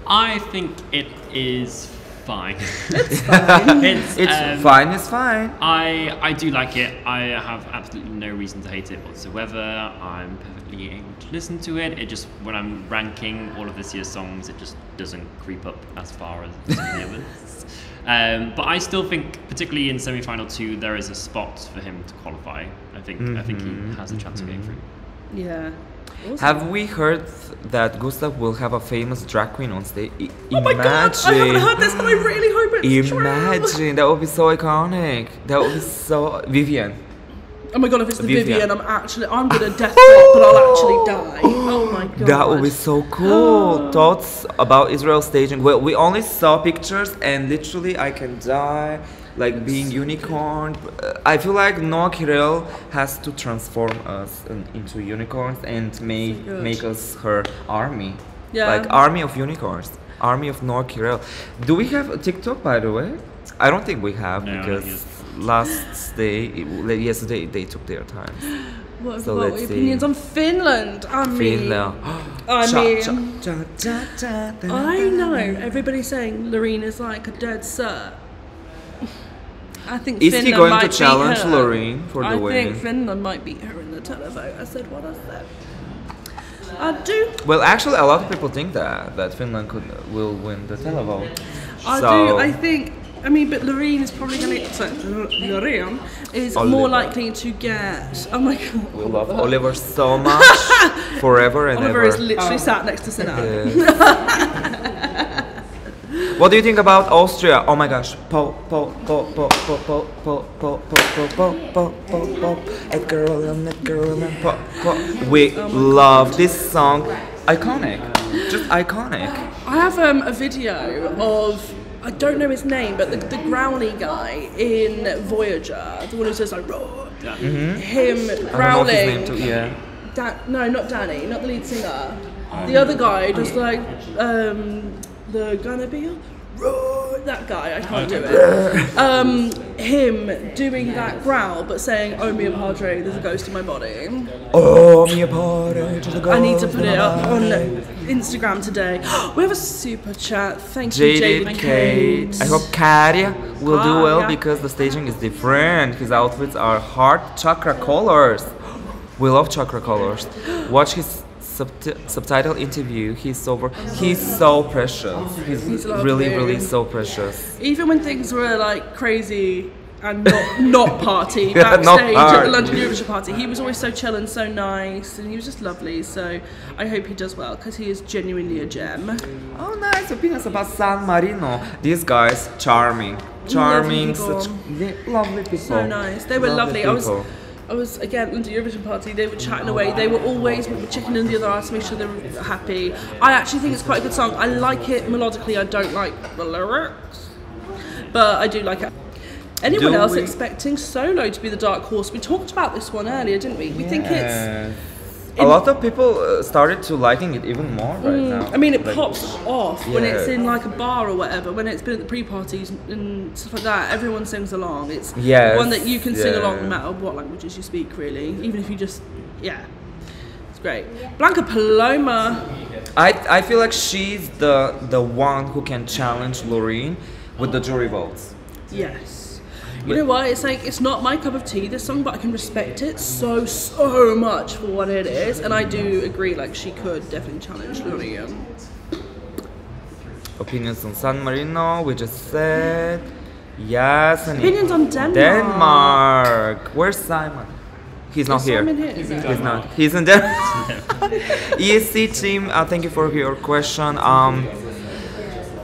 I think it is fine. it's fine. It's um, fine. It's fine. I I do like it. I have absolutely no reason to hate it whatsoever. I'm perfectly able to listen to it. It just when I'm ranking all of this year's songs, it just doesn't creep up as far as the others. Um, but I still think, particularly in semi-final two, there is a spot for him to qualify. I think I think he has a chance of getting through. Yeah. Have we heard that Gustaph will have a famous drag queen on stage? I- oh my god! I haven't heard this, but I really hope it's true. Imagine that would be so iconic. That would be so Vivian. Oh my god! If it's the Vivian. Vivian, I'm actually I'm gonna death drop, but I'll actually die. Oh my god! That would be so cool. Thoughts about Israel staging? Well, we only saw pictures, and literally, I can die. Like being unicorn. Uh, I feel like Noa Kirel has to transform us into unicorns and make good. make us her army. Yeah. Like army of unicorns. Army of Noa Kirel. Do we have a TikTok by the way? I don't think we have No, because last day, like, yesterday, they took their time. What, So what let's were your see. opinions on Finland? I mean, Finland. I mean, I know everybody's saying Loreen is like a dead cert. I think Is he going to challenge Loreen for the I win? think Finland might beat her in the televote. I said what I said. I do. Well, actually, a lot of people think that that Finland could will win the televote. I so, do. I think. I mean, but Loreen is probably going to. Loreen is more likely to get. Oh my god. we love Oliver so much, forever and Oliver ever. is literally sat next to Cinan. What do you think about Austria? Oh my gosh. Po, po, po, po, po, po, po, po, po, po, po, po, po, po. Edgar Allan, Edgar Allan, po, po. We love this song. Iconic. Just iconic. I have um, a video of I don't know his name, but the, the growly guy in Voyager, the one who says like "Roar," him I don't know his growling. name too. Yeah. Da- no, not Danny, not the lead singer. The other guy, just like um, the gonna be a roar. That guy, I can't do it. Um, him doing that growl, but saying "Oh mio padre, there's a ghost in my body." Oh, mi pare to the I need to put it up on. Instagram today. We have a super chat. Thank you, Jaded Kate. I hope Käärijä will do well because the staging is different. His outfits are heart chakra colors. We love chakra colors. Watch his subtitle interview. He's so he's so precious. He's, He's really, lovely. really so precious. Even when things were like crazy and not not party Yeah, not backstage at the London Eurovision party, he was always so chill and so nice, and he was just lovely. So I hope he does well because he is genuinely a gem. Oh, nice opinions about San Marino. These guys, charming, charming, people. such yeah, lovely people. So nice. They were lovely. I was. I was again London Eurovision party. They were chatting away. They were always with checking in the other artists, make sure they were happy. I actually think it's quite a good song. I like it melodically. I don't like the lyrics, but I do like it. Anyone Do else we- expecting Solo to be the dark horse? We talked about this one earlier, didn't we? We think it's. Yeah. A lot of people uh, started to liking it even more right now. Mm, I mean, it Like- pops off when it's in like a bar or whatever. When it's been at the pre-parties and stuff like that, everyone sings along. It's Yes, one that you can sing along no matter what languages you speak, really. Even if you just, yeah, it's great. Blanca Paloma. I, I feel like she's the the one who can challenge Loreen with the jury votes. Yes. You know what? It's like it's not my cup of tea this song, but I can respect it so so much for what it is, and I do agree. Like she could definitely challenge Loreen. Opinions on San Marino, we just said. Yes, and Opinions on Denmark. Denmark. Where's Simon? He's not Is here. Simon here? He's not. He's in Denmark. ESC team, uh, thank you for your question. Um,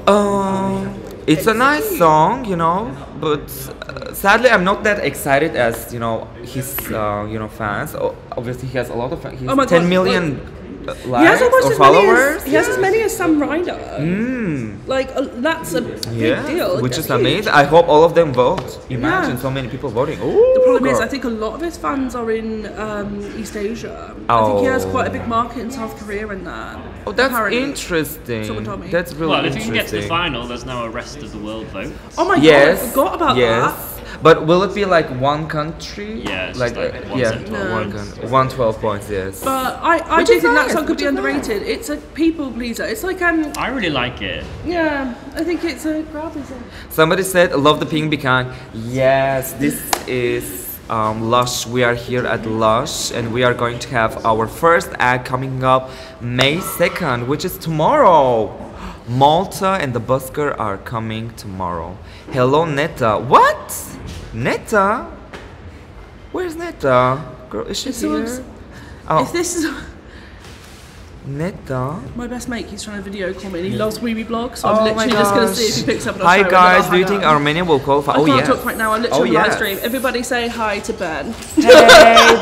uh, it's a nice song, you know, but uh, sadly I'm not that excited as you know his uh, you know fans. Obviously, he has a lot of fans. He's Oh my 10 God, million uh, He has almost or as many followers. as, he has as many as Sam Ryder. Mm. Like uh, that's a big Yeah, deal. which is Huge. amazing. I hope all of them vote. Imagine Yeah. so many people voting. Ooh, The problem is. I think a lot of his fans are in um, East Asia. I think he has Oh. quite a big market in South Korea and that. Oh, that's apparently. interesting. Someone told me. That's really well, if you can get to the final, there's now a rest of the world vote. Oh my yes, god, I forgot about yes. that. But will it be like one country? Yeah, it's like, like uh, one yeah, set, 12 one points. con- one 12 points. Yes. But I, I Which do is think that song could which be is nice. underrated. It's a people pleaser. It's like um I really like it. yeah, I think it's a crowd pleaser. Somebody said, "Love the pink pecan." Yes, this is um, Lush. We are here at Lush, and we are going to have our first act coming up May second, which is tomorrow. Malta and the Busker are coming tomorrow. Hello, Netta. What? Netta? Where's Netta? Girl, is she If here? Oh, If this is Netta. my best mate, he's trying to video call me. and He loves Wiwibloggs, so Oh I'm literally just gonna gosh. see if he picks up. Hi show him, and then guys, do you think. Armenia will qualify? I oh can't yes. talk right now. I'm literally Oh, on live stream. Everybody say hi to Ben. Hey Ben,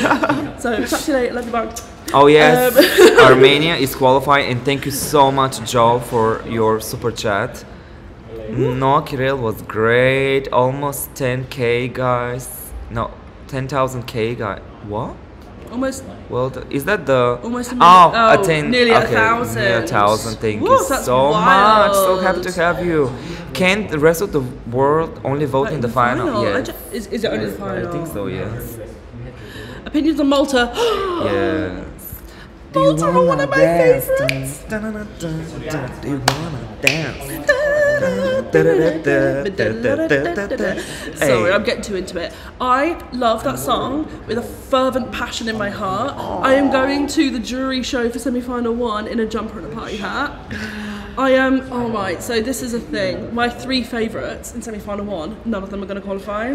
hi. so talk to you later. Love you. Bye. Oh yes, Um, Armenia is qualified, and thank you so much, Joe, for your super chat. No, Kirill was great. Almost 10k guys. No, 10,000k guys. What? Almost, Well, is that the? almost a ah, million. Oh, a oh, 10. nearly a okay, thousand. Nearly a thousand. Thank Woo, you so much. So happy to have you. Can the rest of the world only vote Like in the final? I Yes. ju- is, is it only the final? I think so. Yes. Opinions on Malta. Yes. Malta are one of my favorites. Do you wanna dance? Sorry, I'm getting too into it. I love that song with a fervent passion in my heart. I am going to the jury show for semi final one in a jumper and a party hat. I am, all right, so this is a thing. My three favourites in semi final one, none of them are going to qualify.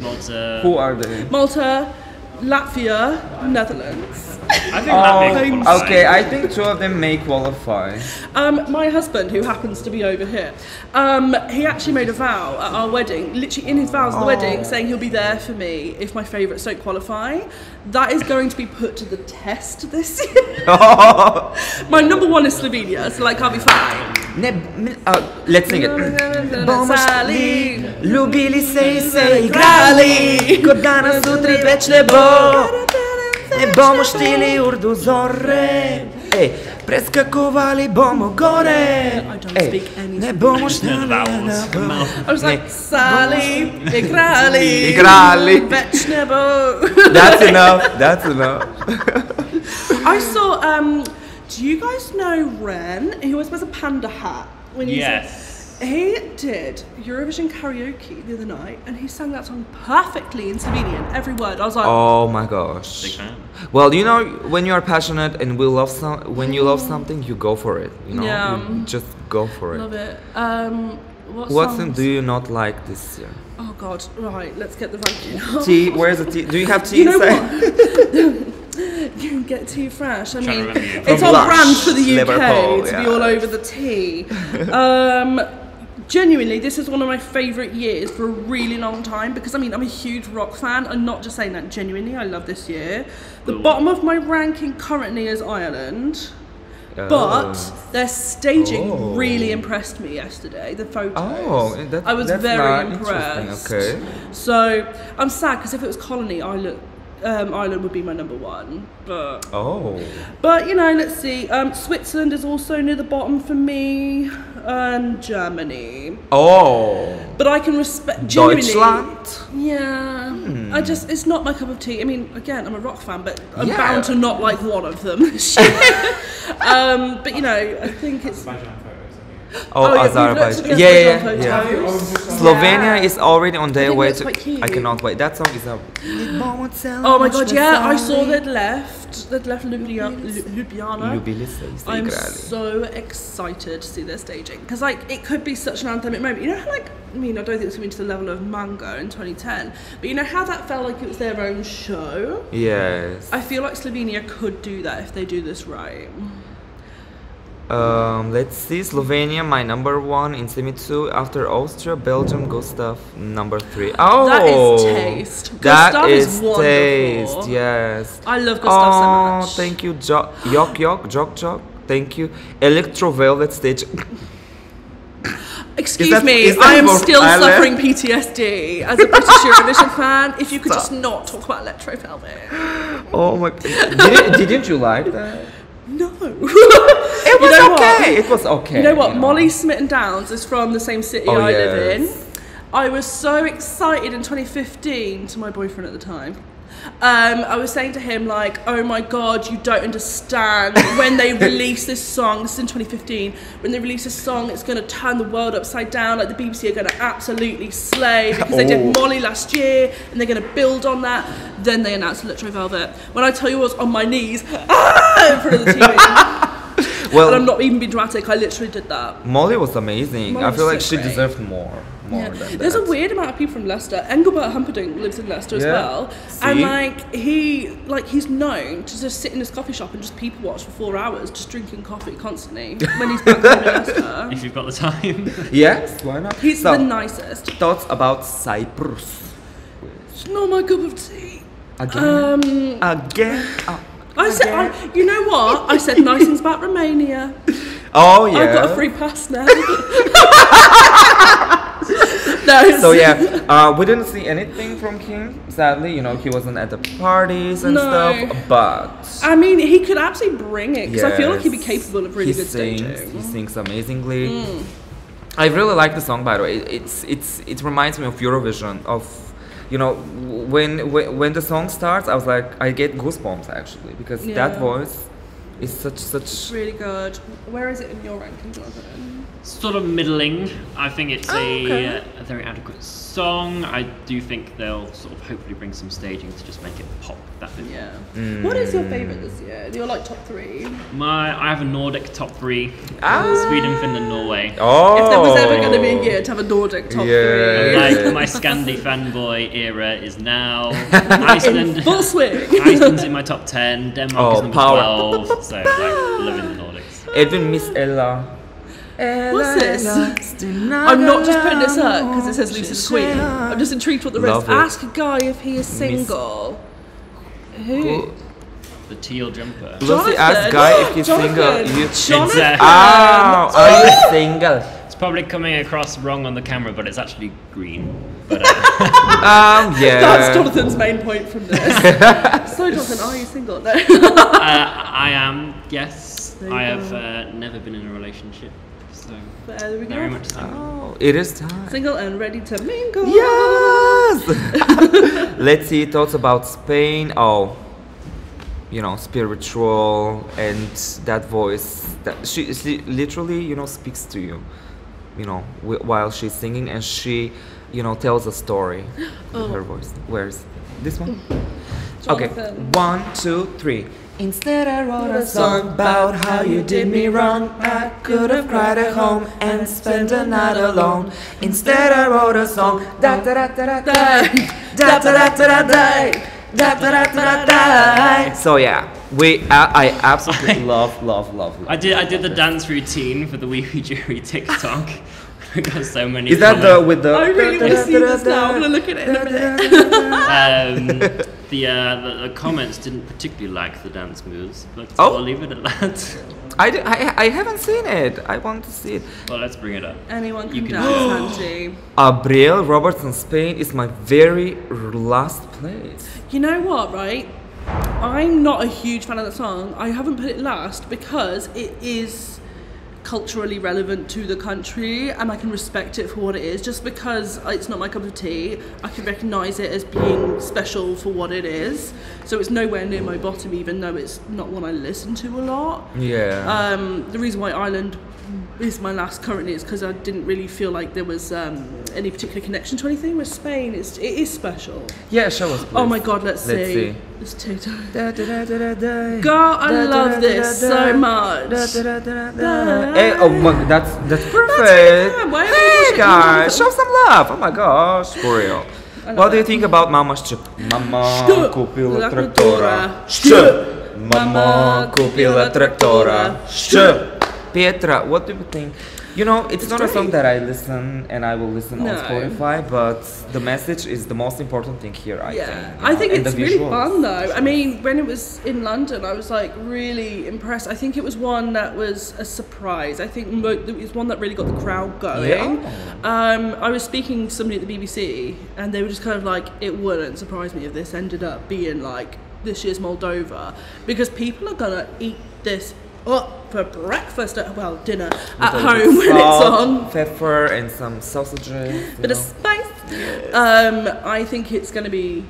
Malta. Who are they? Malta, Latvia, Netherlands. I think that makes qualify. Oh, okay, I think two of them may qualify. Um, my husband, who happens to be over here, um, he actually made a vow at our wedding, literally in his vows at the wedding, saying he'll be there for me if my favourites don't qualify. That is going to be put to the test this year. my number one is Slovenia, so like I'll be fine. Ne, ne, uh, let's sing it. Bomo Sally. šli, ljubili se in se igrali, kot danes jutri več ne bo. Ne bomo šteli ur do zore, ej, preskakovali bomo gore. I don't Ej, speak any ne bomo None šteli of that was. Come on. I was like, Ne. Sally, igrali, Igrali. več ne bo. That's enough, that's enough. I saw, um, do you guys know Ren? He always wears a panda hat. When he's Yes. He did Eurovision karaoke the other night, and he sang that song perfectly in Slovenian, every word. I was like, Oh my Big gosh. fan. Well, you know, when you are passionate and we love some, when you love something, you go for it. You know, Yeah. you just go for it. love it. Um, what What songs? song do you not like this year? Oh God! Right, let's get the ranking. up. Tea? Where's the tea? Do you have tea You know inside? what? you get too fresh. I Trying mean, it's From on brand for the UK Liverpool, to be all over the tea. Um, genuinely, this is one of my favourite years for a really long time because I mean, I'm a huge rock fan. I'm not just saying that. Genuinely, I love this year. The bottom of my ranking currently is Ireland. But their staging Oh. really impressed me yesterday. The photos. Oh, that- I was very impressed. okay. So I'm sad because if it was Colony, Ireland, um, Ireland would be my number one. But Oh. but you know, let's see. Um, Switzerland is also near the bottom for me, and Germany. Oh. But I can respect genuinely. Deutschland? Yeah, I just it's not my cup of tea. I mean, again, I'm a rock fan, but I'm Yeah. bound to not like one of them. um, but you know, I think it's. Oh, Oh, yeah, Azerbaijan. looked at Yeah, the yeah, yeah. Oh, Slovenia is already on their way to. cute. I cannot wait. That song is a. Oh my god, yeah, I saw they'd left. They'd left Ljubljana. Ljubljana. I se I'm so excited to see their staging because, like, it could be such an anthemic moment. You know, how, like, I mean, I don't think it's going to be to the level of maNga in 2010, but you know how that felt like it was their own show. Yes. I feel like Slovenia could do that if they do this right. Um, let's see, Slovenia, my number one in semi two. After Austria, Belgium, Gustaph, number three. Oh, That is taste. That Gustaph is is wonderful. taste. Yes. I love Gustaph so oh, much. thank you, jo- Yok Yok, Jok Jok. Thank you. Electro Velvet Stage. Excuse that- me, I am still Ireland? suffering PTSD as a British Eurovision fan. If you could just not talk about Electro Velvet. Oh my! Didn't, didn't you like that? No. It was know what? okay. It was okay. You know what? Molly Smitten Downs is from the same city Oh, I live in. I was so excited in 2015 to my boyfriend at the time. Um, I was saying to him like, "Oh my God, you don't understand. When they release this song, this is in 2015. When they release this song, it's going to turn the world upside down. Like the BBC are going to absolutely slay because they Oh. did Molly last year, and they're going to build on that. Then they announced Electro Velvet. When I tell you, I was on my knees ah, in front of the TV. Well, And I'm not even being dramatic. I literally did that. Molly was amazing. Molly I feel like so she great. deserved more. More Yeah. than There's that. a weird amount of people from Leicester. Engelbert Humperdinck lives in Leicester as Yeah. well, and like he, like he's known to just sit in his coffee shop and just people watch for four hours, just drinking coffee constantly when he's back home in Leicester. If you've got the time. Yes, why not? He's so, the nicest. thoughts about Cyprus. It's not my cup of tea. Again. Um, Again. Oh, I said, I, you know what? I said nice things about Romania. oh yeah. I've got a free pass now. no, So yeah, uh, we didn't see anything from him. Sadly, you know, he wasn't at the parties and No. stuff. But I mean, he could absolutely bring it because I feel like he'd be capable of really he good sings, staging. He sings amazingly. Mm. I really like the song, by the way. It- It's it's it reminds me of Eurovision. Of you know when when, when the song starts, I was like I get goosebumps actually because Yeah. that voice is such such. Really good. Where is it in your ranking, Jonathan? Sort of middling. I think it's Oh, a, okay. a very adequate song. I do think they'll sort of hopefully bring some staging to just make it pop that bit. Yeah. Mm. What is your favourite this year? Your like top three? My, I have a Nordic top three: Ah. Sweden, Finland, Norway. Oh. If there was ever going to be a year to have a Nordic top Yeah. Like my Scandi fanboy era is now Iceland. in full swing. Iceland's in my top ten. Denmark Oh, is number power. twelve. So like living the Nordics. Edwin Miss Ella. What's this? I'm not just putting this up because it says Lucy's Queen. I'm just intrigued what the rest. It. Ask a guy if he is single. Who? The teal jumper. Lucy asked Guy if he's single. You, It's, Jonathan. oh, are you single? it's probably coming across wrong on the camera, but it's actually green. But uh, Um, yeah. That's Jonathan's main point from this. so, Jonathan, are you single? No. uh, I am, yes. I have uh, never been in a relationship, so there uh, we very much so. Oh, it is time. Single and ready to mingle. Yes. Let's see thoughts about Spain. Oh, you know, spiritual and that voice that she, she literally, you know, speaks to you. You know, wh- while she's singing and she, you know, tells a story with her oh. voice. Where's this one? Okay, one, two, three. Instead, I wrote a song about how you did me wrong. I could have cried at home and spent a night alone. Instead, I wrote a song. Da da da da da da da da da da da da da da da da. So yeah, we I, I absolutely love love love. love I did I did the love dance routine for the Wiwi Jury TikTok. I got so many. it. Is that the comments. with the? I really want to see this now. I'm going to look at it in a minute. um, the, uh, the the comments didn't particularly like the dance moves, but Oh. I'll leave it at that. I, di- I I haven't seen it. I want to see it. well, let's bring it up. Anyone can You can dance, Auntie. Abriel Robertson Spain is my very last place. You know what, right? I'm not a huge fan of the song. I haven't put it last because it is culturally relevant to the country and I can respect it for what it is. Just because it's not my cup of tea, I can recognise it as being special for what it is. So it's nowhere near my bottom, even though it's not one I listen to a lot. Yeah. Um, the reason why Ireland is my last currently is because I didn't really feel like there was um, any particular connection to anything with Spain. It's, it is special. yeah, show us. Please. Oh my god, let's, Let's see. see. This Tato. Da, da, da, da, da, da. God, I love this so much. Hey, oh my, that's that's perfect. yeah, why are we hey guys, show some love. Oh my gosh, for real. What do you think about Mama ŠČ? Mama ŠČ. kupiła La traktora. kultura. Szczy. Mama kupiła traktora. Szczy. Pietra, what do you think? You know, it's, It's not a song that I listen and I will listen on Spotify, but the message is the most important thing here. I yeah, think. you I think and it's really fun though. I mean, when it was in London, I was like really impressed. I think it was one that was a surprise. I think mo- it was one that really got the crowd going. Um, I was speaking to somebody at the BBC, and they were just kind of like, "It wouldn't surprise me if this ended up being like this year's Moldova, because people are gonna eat this up for breakfast at well dinner at With a home when it's on." Pepper and some sausages. bit of know. spice. Um, I think it's going to be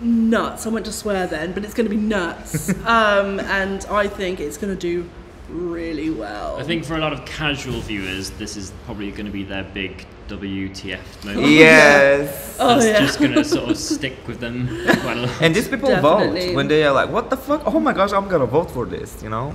nuts. I went to swear then, but it's going to be nuts. um, and I think it's going to do really well. I think for a lot of casual viewers, this is probably going to be their big WTF moment. Yes. Oh, That's yeah. just going to sort of stick with them quite a lot. And these people Definitely. vote when they are like, "What the fuck? Oh my gosh, I'm gonna vote for this." You know.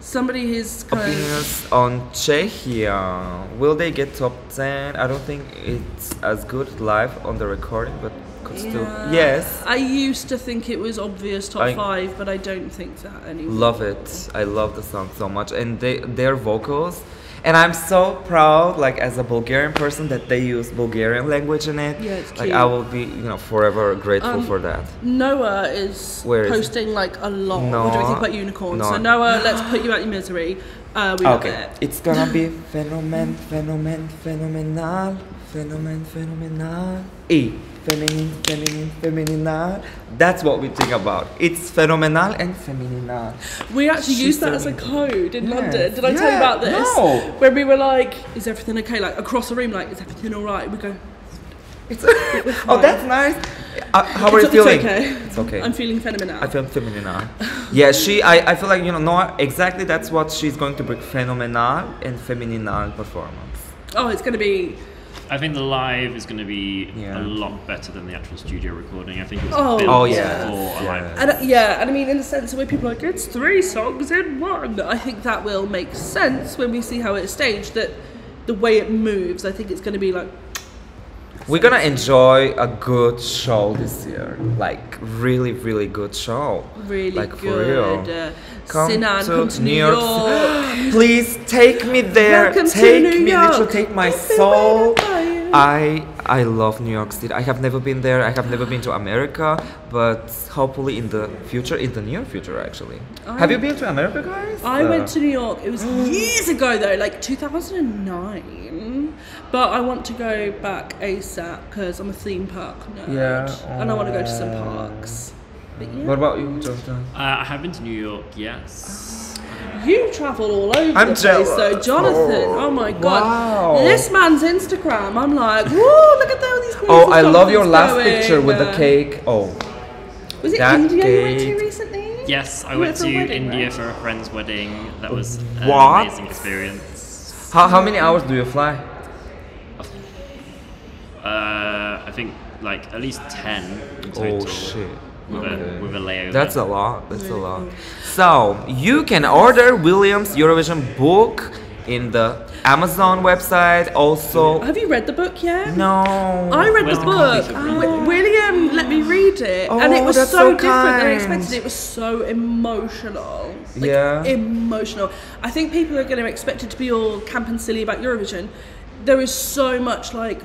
Somebody who's kind of Opinions on Czechia. Will they get top 10? I don't think it's as good live on the recording, but could still. Yes. I used to think it was obvious top I- five, but I don't think that anymore. Love it. I love the song so much. And they, their vocals. And I'm so proud, like as a Bulgarian person, that they use Bulgarian language in it. Yeah, it's Like cute. I will be, you know, forever grateful Um, for that. Noa is Where is posting like a lot. What do we think about unicorns? Noa. So Noa, let's put you out your misery. Uh, we love Okay, it. it's gonna be phenomen, phenomen, phenomenal, phenomen, phenomenal. E, feminine, feminine, feminine. That's what we think about. It's phenomenal and feminine. We actually She's used that as a code in Yeah. London. Did I tell you about this? no. When we were like, "Is everything okay?" Like across the room, like, "Is everything all right?" We go, It's oh, that's nice. Uh, how are "It's, you it's feeling? okay. It's okay. I'm feeling phenomenal." I feel phenomenal. yeah, she. I, I feel like you know, Noa. Exactly, that's what she's going to bring: phenomenal and feminine performance. oh, it's gonna be. I think the live is going to be Yeah. a lot better than the actual studio recording. I think it was Oh, built Oh, yeah. for a live. Yeah. And, uh, yeah, and I mean, in the sense of where people are like, it's three songs in one. I think that will make sense when we see how it's staged. That the way it moves, I think it's going to be like, We're gonna enjoy a good show this year. Like really, really good show. really like for good. real. Uh, Come Cinan, to come to New York. York. Please take me there. Welcome take me, York. literally take my soul. for. I I love New York City. I have never been there. I have never been to America, but hopefully in the future, in the near future, actually. have you been to America, guys? I Uh, went to New York. It was years ago though, like 2009. But I want to go back ASAP because I'm a theme park nerd. Yeah, And I want to go to some oh. parks. But yeah. What about you, Jonathan? Uh, I have been to New York, yes. You travel all over I'm the place, so jealous. Jonathan. Oh, Oh, my god, wow. this man's Instagram. I'm like, whoa, look at all these. Oh, places I love your last going. picture with the cake. Oh, Was it that India you went to recently? Yes, I You went to wedding, India right? for a friend's wedding. That was an What? amazing experience. how, how many hours do you fly? Uh, I think like at least 10 in total. Oh shit. With, Okay. a, with a layover. That's a lot. That's a mm-hmm. lot. So you can order Williams Eurovision book in the Amazon website. Also, Have you read the book yet? no. I read Where's the the book. copy? Ah. Wi- William let me read it, oh, and it Oh, was so, so different than I expected. It was so emotional. Like, Yeah. emotional. I think people are going to expect it to be all camp and silly about Eurovision. There is so much like.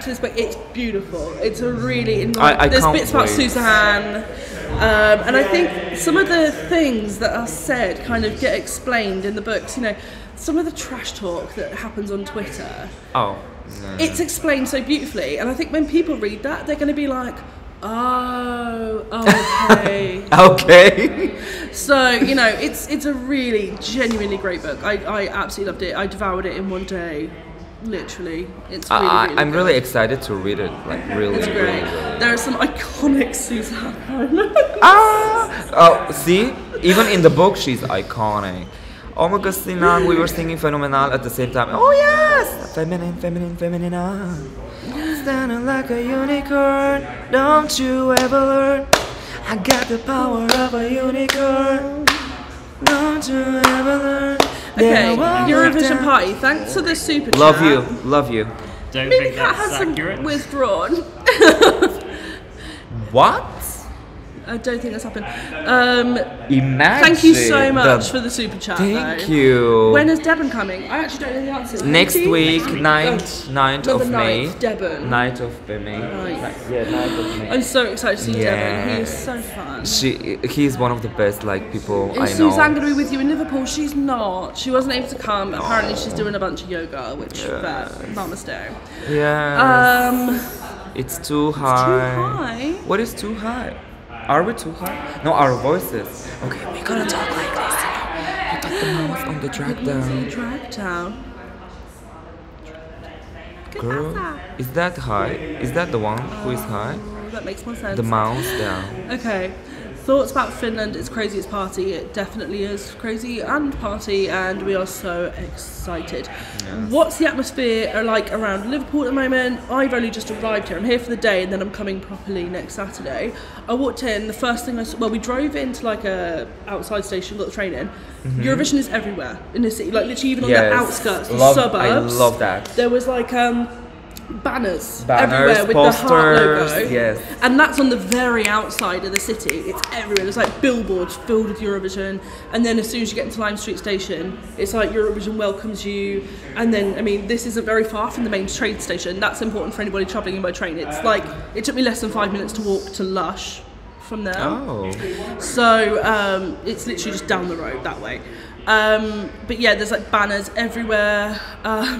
To this, but it's beautiful. It's a really. I- I there's bits about wait. Suzanne, um, and I think some of the things that are said kind of get explained in the books. You know, some of the trash talk that happens on Twitter Oh. it's explained so beautifully and i think when people read that they're going to be like oh okay Okay. so you know it's it's a really genuinely great book i, I absolutely loved it i devoured it in one day literally it's really, I, really I'm good. really excited to read it. Like really, it's great really. there are some iconic suzanne Ah! Oh, see? Even in the book, she's iconic. Oh my god, Cinan, we were singing Phenomenal at the same time. Oh yes! Feminine, feminine, feminine. Standing like a unicorn. Don't you ever learn? I got the power of a unicorn. Don't you ever learn? Okay Then I won't eurovision party thanks for the super Love you, love you. Don't maybe think cat that's has some accurate. withdrawn What? I don't think that's happened. Um, Imagine. thank you so the- much for the super chat. Thank though. you. When is Devon coming? I actually don't know the answer. Next 19th? week, Oh, 9th, 9th no, the of May. 9th, Devon. 9th of May. Ninth. Yeah, 9th of May. I'm so excited to see Devon. He is so fun. She, he's one of the best like people I Is know. Suzanne going to be with you in Liverpool? She's not. She wasn't able to come. Apparently, she's doing a bunch of yoga, which fair. Namaste. Yeah, Um, it's too high. high? What is too high? Are we too high? No, our voices. Okay, we're gonna talk like this. You? Put the mouth on the drag down. drag down. Girl, is that high? Is that the one who is high? That makes more sense. The mouse down. Okay. Thoughts about Finland? It's crazy as party. It definitely is crazy and party, and we are so excited. What's the atmosphere like around Liverpool at the moment? I've only just arrived here. I'm here for the day, and then I'm coming properly next Saturday. I walked in. The first thing I saw, well, we drove into like a outside station, got the train in. Eurovision is everywhere in the city, like literally even on the Yes. outskirts, the Love- I suburbs. love that. There was like um, banners, Banners, everywhere with the heart logo. yes. And that's on the very outside of the city. It's everywhere. There's like billboards filled with Eurovision. And then as soon as you get into Lime Street Station, it's like Eurovision welcomes you. And then, I mean, this isn't very far from the main train station. That's important for anybody travelling in by train. It's like, it took me less than five minutes to walk to Lush from there. Oh. So um, it's literally just down the road that way. Um, but yeah, there's like banners everywhere. Uh,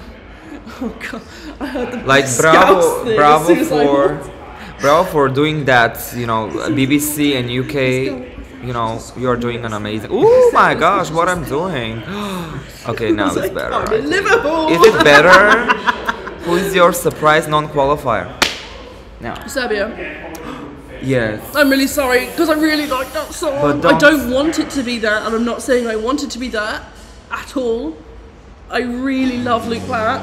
oh god, I heard the Like bravo, bravo soon as I for, bravo for doing that. You know, BBC and UK. You know, you're doing an amazing. Oh my gosh, what I'm doing. okay, now it's better. I'm I in think. Liverpool. Is it better? Who is your surprise non-qualifier? Now. Serbia. Yes. I'm really sorry because I really like that song. But I don't- don't want it to be that, and I'm not saying I want it to be that at all. I really love Luke Black,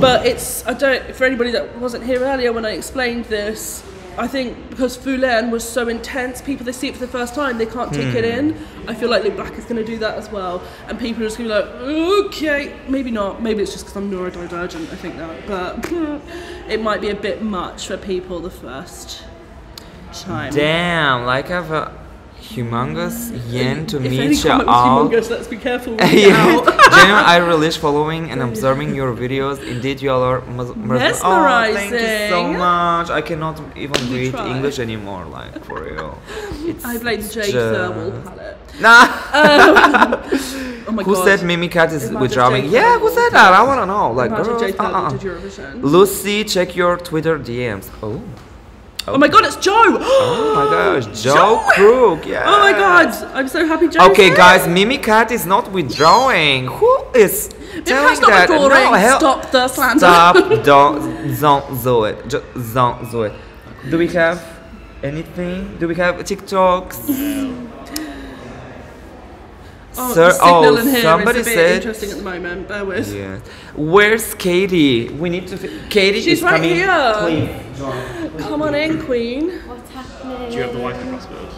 but it's I don't. For anybody that wasn't here earlier when I explained this, I think because Fulenn was so intense, people they see it for the first time, they can't take it hmm. in. I feel like Luke Black is going to do that as well, and people are just going to be like, okay, maybe not. Maybe it's just because I'm neurodivergent. I think that, but it might be a bit much for people the first time. Damn, like I have a uh, humongous yen to if meet you all. humongous, let's be careful. with it yeah. out. Genuine, I relish following and observing your videos. Indeed, you all are mes- mes- Oh, thank you so much. I cannot even We read try. English anymore, like for real. It's I blame Jade just- palette. Nah. Um, oh my who god. said Mimicat is Imagine withdrawing? Yeah, who said that? I wanna know. Like, girls, uh-uh. Lucy, check your Twitter DMs. Oh. Oh my god, it's Joe! Oh my gosh, Joe Joe! Crook, yeah. Oh my god, I'm so happy Joe. Okay, guys, Mimi Cat is not withdrawing. Who is stop that? withdrawing. No, hell, Stop the slander. Stop, don't, don't do it. Just don't do it. Do we have anything? Do we have TikToks? Oh, Sir, the signal oh, in here somebody is a bit said. interesting at the moment. Bear with. Yeah. Where's Katie? We need to. Fi- Katie She's is right coming. here. Please. Come on in, Queen. What's happening? Do you have the Wi-Fi password?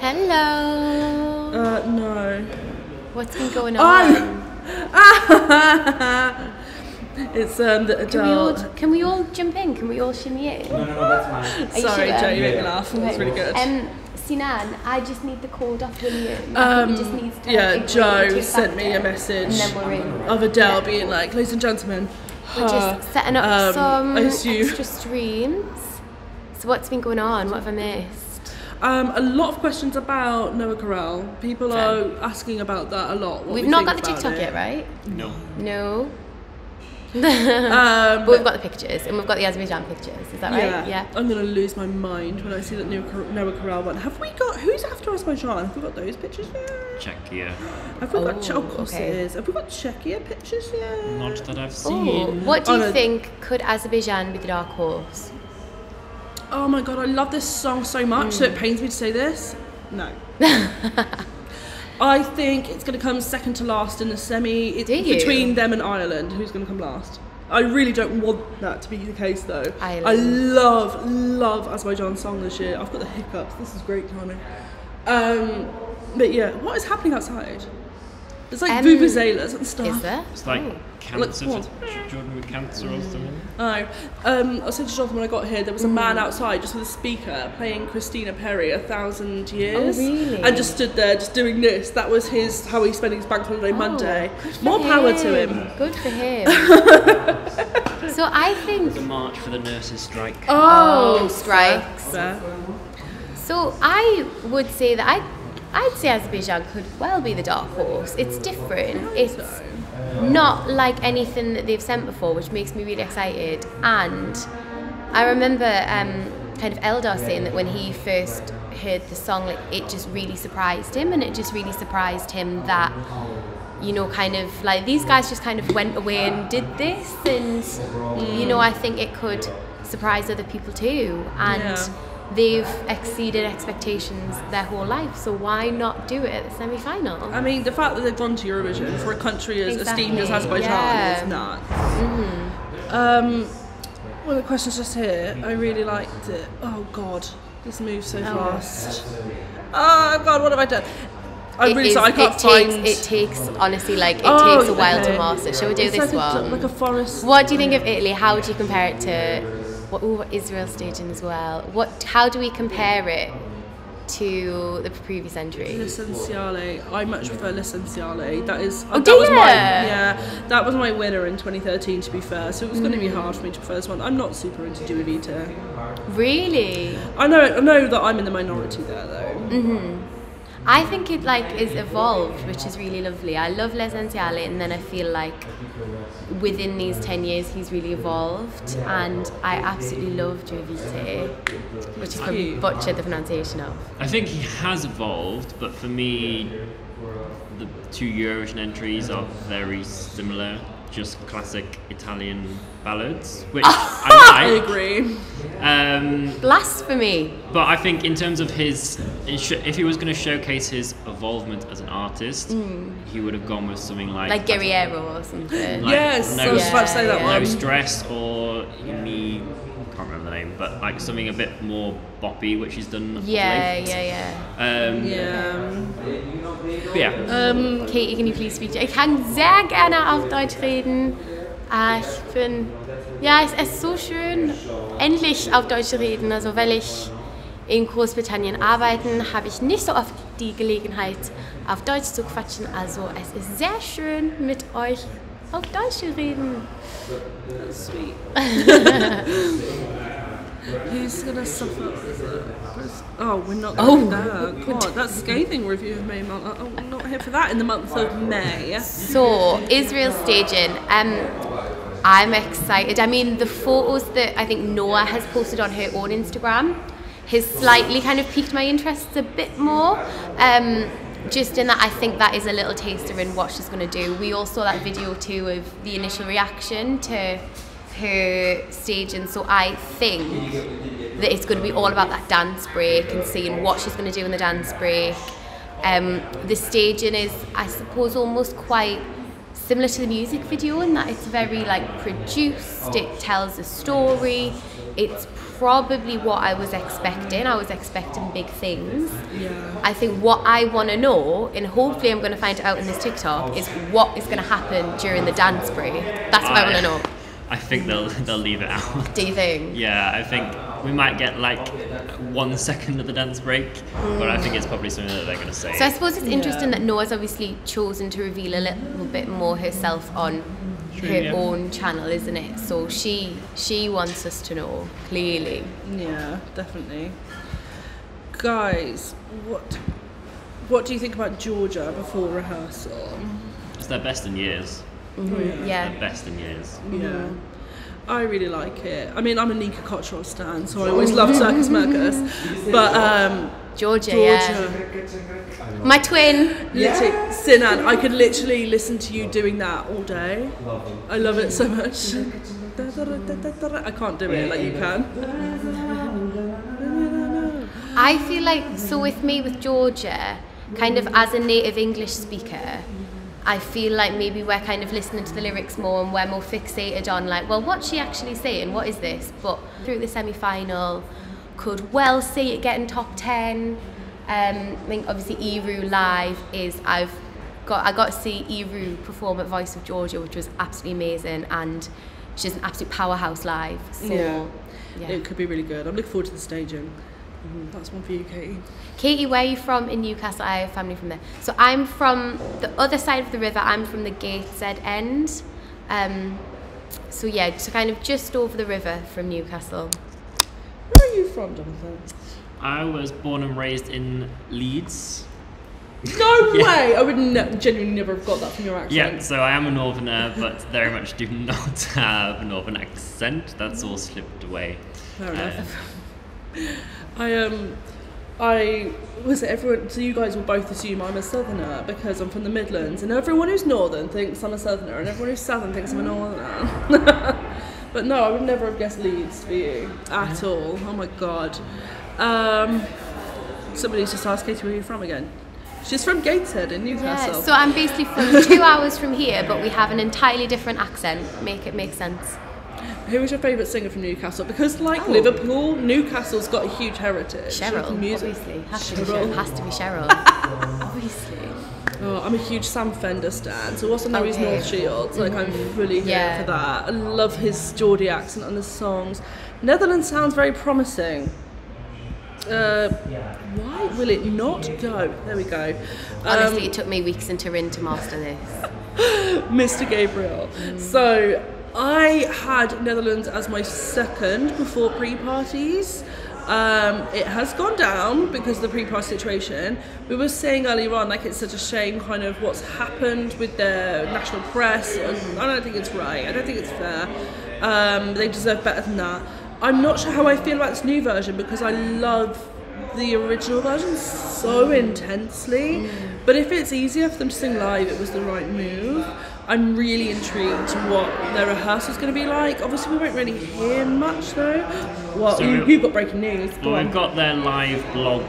Hello. Uh, no. What's been going on? Oh. it's um the Can we, all, can we all jump in? Can we all shimmy in? No, no, no, that's fine. Sorry, sure? Joe, you make me laugh. That's Okay. really good. Um, Cinan, I just need the code off William. Um, he just needs to yeah, Joe sent me a message And then we're in. of Adele being like, ladies and gentlemen, We're just setting up um, some I assume- extra streams. So what's been going on? What have I missed? Um, a lot of questions about Noa Kirel. People are asking about that a lot. what We've we not got the about TikTok it. yet, right? No. No. Um, But we've got the pictures and we've got the Azerbaijan pictures. Is that right? yeah, Yeah. I'm gonna lose my mind when I see that Noa Noa Kirel one. Have we got who's after Azerbaijan? Have we got those pictures yet? Czechia. Have we got? Oh, Che- of course okay. it is. Have we got Czechia pictures yet? Not that I've Oh, seen. what do you Oh, no. think? Could Azerbaijan be the dark horse? Oh my god, I love this song so much, so it pains me to say this. No. I think it's going to come second to last in the semi. It's Do you? between them and Ireland. Who's going to come last? I really don't want that to be the case though. I Ireland. love, love Azerbaijan's song this year. I've got the hiccups. This is great timing. Um, but yeah, what is happening outside? There's like Um, vuvuzelas and stuff. Is there? It's like Oh. cancer Look, for Jordan with cancer or something. Oh, um, I said to Jonathan when I got here, there was a man outside just with a speaker playing Christina Perri, A Thousand Years. Oh, really? And just stood there, just doing this. That was his how he's spending his bank holiday Monday. Oh, good for More power to him. Good for him. so I think. The march for the nurses strike. Oh, strikes. Fair. So I would say that I, I'd say Azerbaijan could well be the dark horse. It's different. It's not like anything that they've sent before, which makes me really excited. And I remember um, kind of Eldar saying that when he first heard the song, like it just really surprised him, and it just really surprised him that you know, kind of like these guys just kind of went away and did this, and you know, I think it could surprise other people too, and Yeah. They've exceeded expectations their whole life, so why not do it at the semi final? I mean, the fact that they've gone to Eurovision for a country as esteemed as Exactly, Azerbaijan yeah. is nuts. Um, one of the questions just here, I really liked it. Oh God, this moves so fast. Oh God, what have I done? I'm It really is- sorry, I can't it find. takes, it takes honestly like it Oh, takes a while okay. to master. Shall we do It's this like a, one? like a forest. What do you think of Italy? How would you compare it to what ooh, Israel staging as well? What how do we compare it to the previous entry? L'essenziale. I much prefer L'essenziale. That is. Oh, that was my yeah. That was my winner in 2013. To be fair, so it was going to be Mm. hard for me to prefer this one. I'm not super into Due vite. Really? I know. I know that I'm in the minority there though. Mhm. I think it like is evolved, which is really lovely. I love L'essenziale, and then I feel like within these ten years he's really evolved, and I absolutely love Due vite, which is probably Cute. butchered the pronunciation of. I think he has evolved, but for me, the two Eurovision entries are very similar. Just classic Italian ballads, which I I agree. Um, Blasphemy! but I think in terms of his, if he was going to showcase his evolvement as an artist, he would have gone with something like Like Guerriero or something. Like, yes, I no- was about to say that Yeah, no one. stress or me can't remember the name, but like something a bit more boppy, which he's done. Yeah, yeah, yeah. Um, Yeah. yeah. Um, Katie, can you please speak? Ich kann sehr gerne auf Deutsch reden. Ah, ich bin, ja, es ist so schön, endlich auf Deutsch zu reden. Also, weil ich in Großbritannien arbeiten, habe ich nicht so oft die Gelegenheit, auf Deutsch zu quatschen. Also, es ist sehr schön, mit euch auf Deutsch zu reden. That's sweet. Who's gonna suffer? Oh, we're not going oh. there. God, that's scathing review of May month. Oh, we're not here for that in the month of May. So, Israel staging. Um, I'm excited. I mean, the photos that I think Noa has posted on her own Instagram has slightly kind of piqued my interests a bit more. Um, just in that I think that is a little taster in what she's going to do. We all saw that video too of the initial reaction to her staging, so I think that it's going to be all about that dance break and seeing what she's going to do in the dance break. Um, the staging is, I suppose, almost quite similar to the music video in that it's very like produced. It tells a story. It's probably what I was expecting. I was expecting big things. Yeah. I think what I want to know, and hopefully I'm going to find out in this TikTok, is what is going to happen during the dance break. That's what I want to know. I think they'll they'll leave it out. Do you think? Yeah, I think we might get like one second of the dance break, but I think it's probably something that they're going to say. So I suppose it's interesting that Noa's obviously chosen to reveal a little bit more herself on her yeah. own channel, isn't it? So she she wants us to know clearly. Yeah, definitely. Guys, what what do you think about Georgia before rehearsal? Mm-hmm. It's their best in years. Mm-hmm. Oh, yeah. Their best in years. Yeah. Mm-hmm. I really like it. I mean, I'm a Nika Kocharov stan, so I oh. always love Circus Mercus. But um, Georgia, yeah. My twin. literally, Cinan, I could literally listen to you doing that all day. I love it so much. I can't do it like you can. I feel like so with me with Georgia, kind of as a native English speaker, I feel like maybe we're kind of listening to the lyrics more and we're more fixated on like, well, what's she actually saying? What is this? But through the semi-final, could well see it getting top ten. Um, I think obviously Iru live is I've got I got to see Iru perform at Voice of Georgia, which was absolutely amazing, and she's an absolute powerhouse live. So, Yeah. yeah. It could be really good. I'm looking forward to the staging. Mm, That's one for you, Katie. Katie, where are you from in Newcastle? I have family from there. So I'm from the other side of the river. I'm from the Gateshead end. Um, so yeah, so kind of just over the river from Newcastle. Where are you from, Jonathan? I was born and raised in Leeds. No Yeah. way! I would ne- genuinely never have got that from your accent. Yeah, so I am a northerner, but very much do not have a northern accent. That's all slipped away. Fair Uh, enough. I um, I was it everyone. So you guys will both assume I'm a southerner because I'm from the Midlands, and everyone who's northern thinks I'm a southerner, and everyone who's southern thinks I'm a northerner. But no, I would never have guessed Leeds for you at all. Oh my god. Um, somebody just asked Katie where you're from again. She's from Gateshead in Yeah, Newcastle. so I'm basically from two hours from here, but we have an entirely different accent. Make it make sense. Who is your favourite singer from Newcastle? Because like Oh. Liverpool, Newcastle's got a huge heritage. with Cheryl, music. obviously. Has to, be Cheryl. Cheryl. has to be Cheryl. obviously. Oh, I'm a huge Sam Fender stan, so what's on there is Okay. North Shields. Like I'm fully here Yeah. for that. I love his Geordie accent on the songs. Netherlands sounds very promising. Uh, why will it not go? There we go. Honestly, Um, it took me weeks in Turin to master this. Mr. Gabriel. So I had Netherlands as my second before pre-parties. Um, it has gone down because of the pre-party situation. We were saying earlier on, like it's such a shame, kind of what's happened with the national press, and I don't think it's right. I don't think it's fair. Um, they deserve better than that. I'm not sure how I feel about this new version because I love the original version so intensely. But if it's easier for them to sing live, it was the right move. I'm really intrigued to what their rehearsal's going to be like. Obviously, we won't really hear much though. Well, So you, we- you've got breaking news. Go Well, we've got their live blog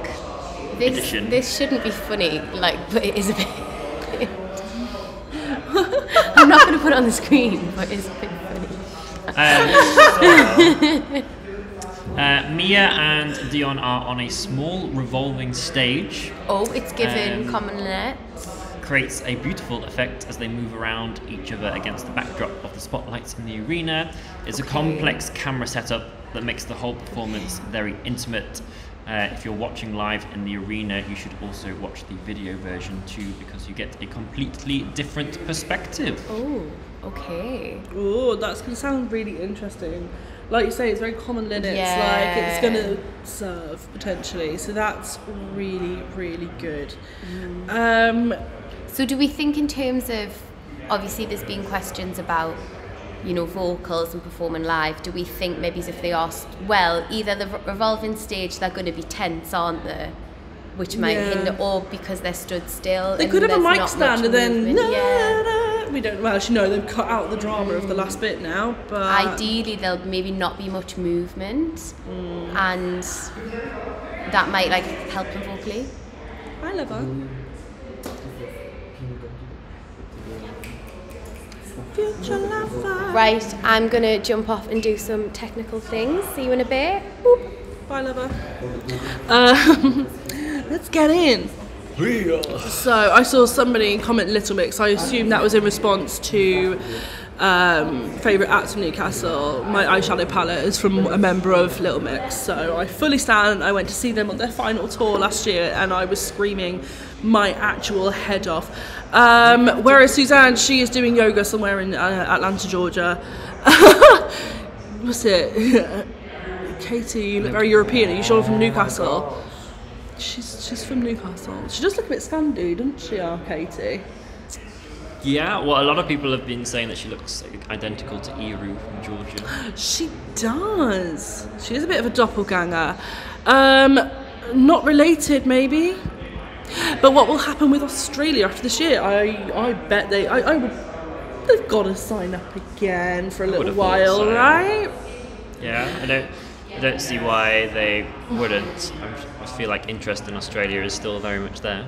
This, edition. this shouldn't be funny, like, but it is a bit. I'm not going to put it on the screen, but it's a bit funny. Um, so, uh, Mia and Dion are on a small revolving stage. Oh, it's given Um, common net. Creates a beautiful effect as they move around each other against the backdrop of the spotlights in the arena. It's a complex camera setup that makes the whole performance very intimate. Uh, if you're watching live in the arena, you should also watch the video version too, because you get a completely different perspective. Oh, okay. Oh, that's going to sound really interesting. Like you say, it's very Common Linnets. Yeah. Like it's going to serve potentially. So that's really, really good. Um, So, do we think in terms of obviously there's been questions about you know vocals and performing live? Do we think maybe if they asked, well, either the revolving stage they're going to be tense, aren't they? Which might Yeah. hinder, or because they're stood still. They could have a mic stand and then movement. yeah. na, na. we don't. Well, actually, no, they've cut out the drama of the hmm. last bit now. But Ideally, there'll maybe not be much movement, hmm. and that might like help them vocally. I love her. Right, I'm gonna jump off and do some technical things. See you in a bit. Boop. Bye, lover. Um, let's get in. So I saw somebody comment Little Mix. I assume that was in response to um, favourite acts from Newcastle. My eyeshadow palette is from a member of Little Mix. So I fully stand. I went to see them on their final tour last year, and I was screaming my actual head off. Um, whereas Suzanne, she is doing yoga somewhere in uh, Atlanta, Georgia. What's it? Katie, you look very European. Are you sure from Newcastle? She's she's from Newcastle. She does look a bit Scandu, doesn't she, our Katie? Yeah, well, a lot of people have been saying that she looks identical to Iru from Georgia. She does. She is a bit of a doppelganger. Um, not related, maybe. But what will happen with Australia after this year? I I bet they I, I would they've got to sign up again for a little while, so. right? Yeah, I don't, I don't see why they wouldn't. I'm, feel like interest in Australia is still very much there.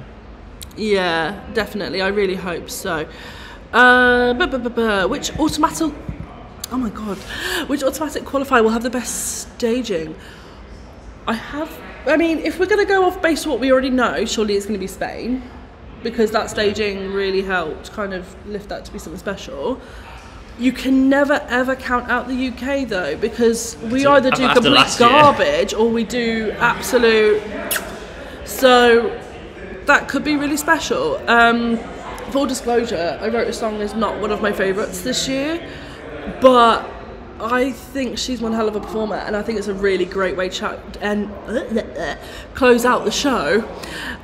Yeah, definitely. I really hope so. Uh, bu- bu- bu- bu- which automatic? Oh my god! Which automatic qualifier will have the best staging? I have. I mean, if we're going to go off based on what we already know, surely it's going to be Spain, because that staging really helped kind of lift that to be something special. You can never ever count out the UK though, because we So, either do complete last year. garbage or we do absolute. So that could be really special. Um, full disclosure, I wrote a song is not one of my favourites this year, but I think she's one hell of a performer, and I think it's a really great way to and close out the show.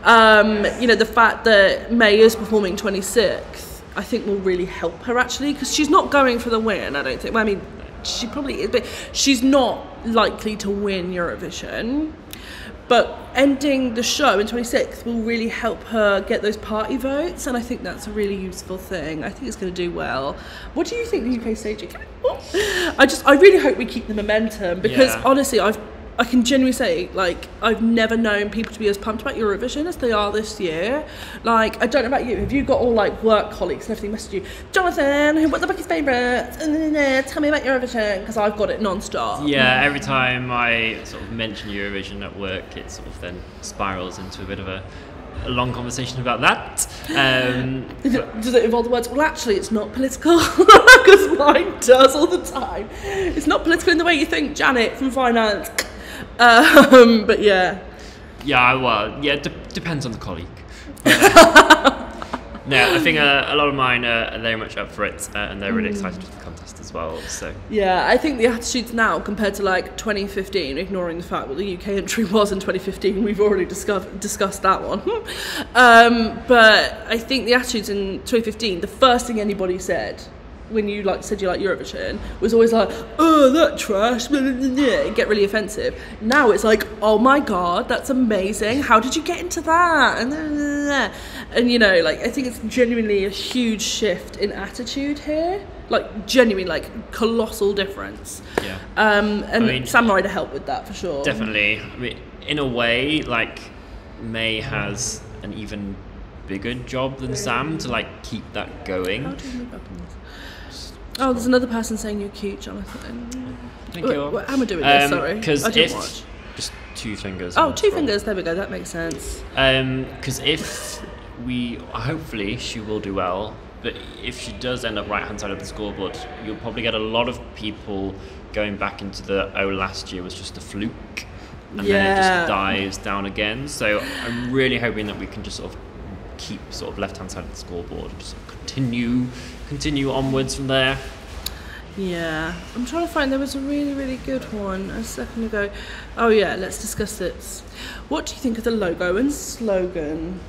Um, you know, the fact that Mae is performing 26th, I think will really help her actually, because she's not going for the win. I don't think. Well, I mean, she probably is, but she's not likely to win Eurovision. But ending the show in 26th will really help her get those party votes, and I think that's a really useful thing. I think it's going to do well. What do you think the UK staging? I just, I really hope we keep the momentum because Yeah. honestly, I've, I can genuinely say, like, I've never known people to be as pumped about Eurovision as they are this year. Like, I don't know about you. Have you got all like work colleagues and everything message you, Jonathan? What the fuck is favourite? Tell me about Eurovision because I've got it non-stop. Yeah, every time I sort of mention Eurovision at work, it sort of then spirals into a bit of a, a long conversation about that. Um, Does it involve the words? Well, actually, it's not political because mine does all the time. It's not political in the way you think, Janet from finance. Um, but yeah, yeah, well, yeah, de- depends on the colleague. no, I think uh, a lot of mine are, are very much up for it, uh, and they're really excited for the contest as well. So yeah. I think the attitudes now compared to like 2015, ignoring the fact what the UK entry was in 2015, we've already discussed discussed that one. um, but I think the attitudes in 2015, the first thing anybody said when you like said you like Eurovision was always like, oh that trash, blah, blah, blah, blah," get really offensive. Now it's like, oh my god, that's amazing. How did you get into that? And, and you know, like I think it's genuinely a huge shift in attitude here. Like genuine, like colossal difference. yeah. Um, and I mean- Sam Ryder helped with that for sure. Definitely. I mean, in a way, like Mae has an even bigger job than Sam to like keep that How going. do you move up on this? Oh, there's another person saying you're cute, Jonathan. Thank you. how am I doing this? Um, Sorry, Because I didn't if watch. just two fingers. Oh, two fingers. There we go. That makes sense. Um, because if we, hopefully, she will do well. But if she does end up right hand side of the scoreboard, you'll probably get a lot of people going back into the oh, last year was just a fluke, and then it just dies down again. So I'm really hoping that we can just sort of keep sort of left hand side of the scoreboard and just sort of continue, continue onwards from there. Yeah, I'm trying to find. There was a really, really good one a second ago. Oh yeah, let's discuss this. What do you think of the logo and slogan?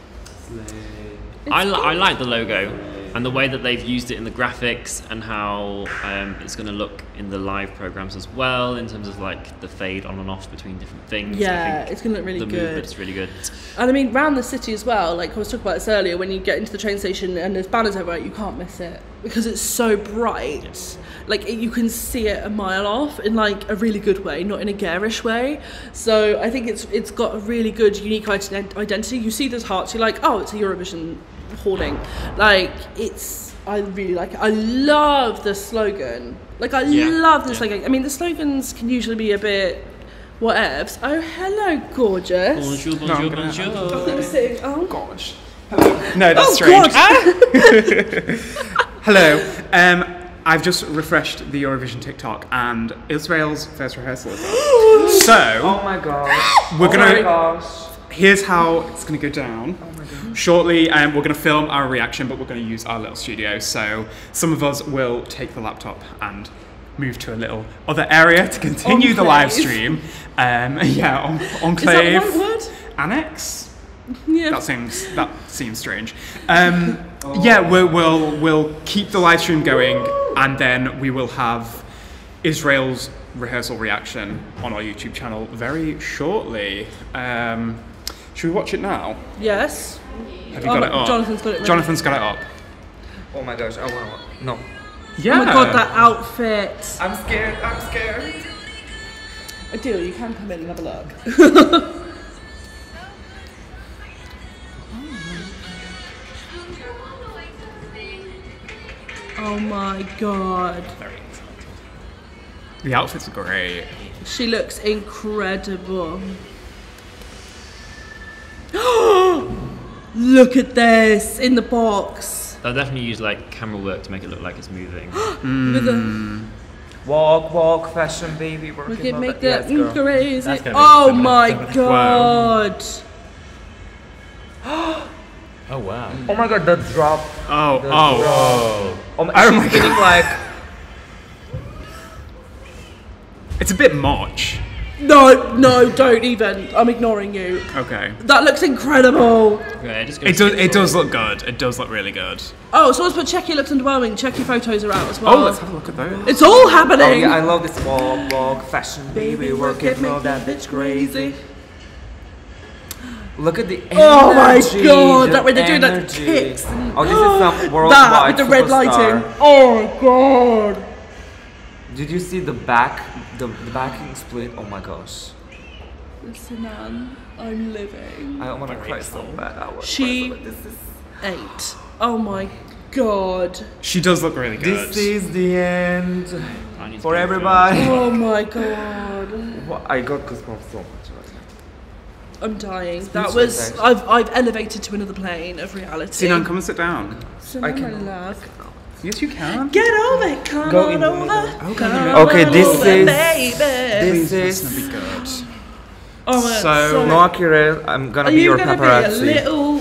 I, li- I like the logo and the way that they've used it in the graphics and how um, it's going to look in the live programs as well in terms of like the fade on and off between different things. I Yeah, it's gonna look really the good. movement's really good. And I mean, round the city as well. Like I was talking about this earlier. When you get into the train station and there's banners everywhere, you can't miss it because it's so bright. Like it, you can see it a mile off in like a really good way, not in a garish way. So I think it's it's got a really good, unique identity. You see those hearts, you're like, oh, it's a Eurovision hoarding. Like it's. I really like it. I love the slogan. Like I Yeah, love the yeah. slogan. I mean, the slogans can usually be a bit whatevs. Oh, hello, gorgeous. Bonjour, No, bonjour, gonna- bonjour. They were oh, Gosh. No, that's Oh, strange. God. Hello. Um, I've just refreshed the Eurovision TikTok and Israel's first rehearsal is up. so Oh my god. we're Oh gonna. gosh. Here's how it's gonna go down. Shortly, um, we're gonna film our reaction, but we're gonna use our little studio. So some of us will take the laptop and move to a little other area to continue the live stream. Um, yeah, on, is that the enclave right word? annex. Yeah. That seems that seems strange. Um, Yeah, we'll, we'll we'll keep the live stream going, and then we will have Israel's rehearsal reaction on our YouTube channel very shortly. Um, should we watch it now? Yes. Have you Oh, got it up? Jonathan's got it ready. Jonathan's got it up. Oh my gosh. I want to. No. Yeah. Oh my god, that outfit. I'm scared. I'm scared. Adil, you can come in and have a look. oh my god. The outfits are great. She looks incredible. Look at this in the box. They'll definitely use like camera work to make it look like it's moving. With hmm. the, Walk, walk, fashion, baby, work look it, at love make that Yes, girl. crazy. That's gonna be Oh my god. Oh wow. Oh my god, the drop. Oh, The oh. drop. Oh um, my, Oh she's my getting like. It's a bit much. No, no, don't even. I'm ignoring you. Okay. That looks incredible. Okay, just go It does. It does look good. It does look really good. Oh, someone's put Checky looks underwhelming. Checky photos are out as oh, well. Oh, let's have a look at those. It's all Oh happening. yeah, I love this walk, walk, fashion, baby, work it, make love that bitch crazy. Look at the energy. Oh my god, that way they're doing that energy. kicks. and- Oh, this is some that worldwide with the red superstar. lighting. Oh my god. Did you see the back, the, the backing split? Oh my gosh. Listen, man, I'm living. I want to cry so bad. I wanna She- cry so bad. This is. Eight. Oh my god. She does look really good. This is the end I need to for everybody. Oh my god. What- I got goosebumps so much right I'm dying. That was. I've I've elevated to another plane of reality. Cinan, come and sit down. Cinan, I my can- love. Yes, you can. Get over it, come Go on in over. middle. Come Okay, on this over, is- baby. This This will be is good. Oh my So- god. so- Noa Kirel. I'm gonna Are be you your gonna paparazzi. be a little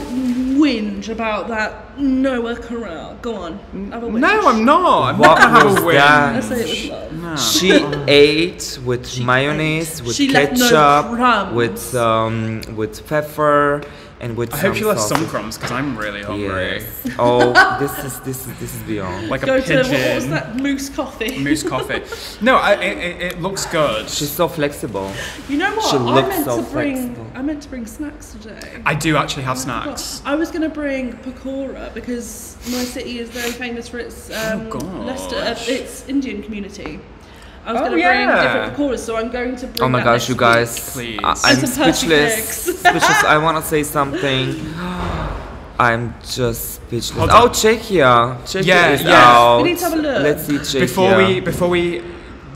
whinge about that Noa Kirel? Go on, have a whinge. No, I'm not. I'm What not gonna have was a win. that? Let's say it was love. She ate with mayonnaise, with She left no ketchup, with um, with pepper, and with I some hope she left some crumbs because I'm really hungry. Yes. Oh, this is this is this is beyond. Like Go a to what, pigeon. what was that moose coffee? Moose coffee. No, I, it, it, it looks good. She's so flexible. You know what? She I looks meant so to bring. flexible. I meant to bring snacks today. I do actually have I forgot. snacks. I was going to bring pakora because my city is very famous for its um, gosh. Leicester, uh, its Indian community. I was Oh, going to yeah. bring different pakoras, so I'm going to bring. Oh my that gosh, next you guys! Please. I, I'm speechless. speechless. I want to say something. I'm just speechless. Hold Oh, on. Czechia. Czechia Yeah, is yeah. out. We need to have a look. Let's see Czechia. Before we before we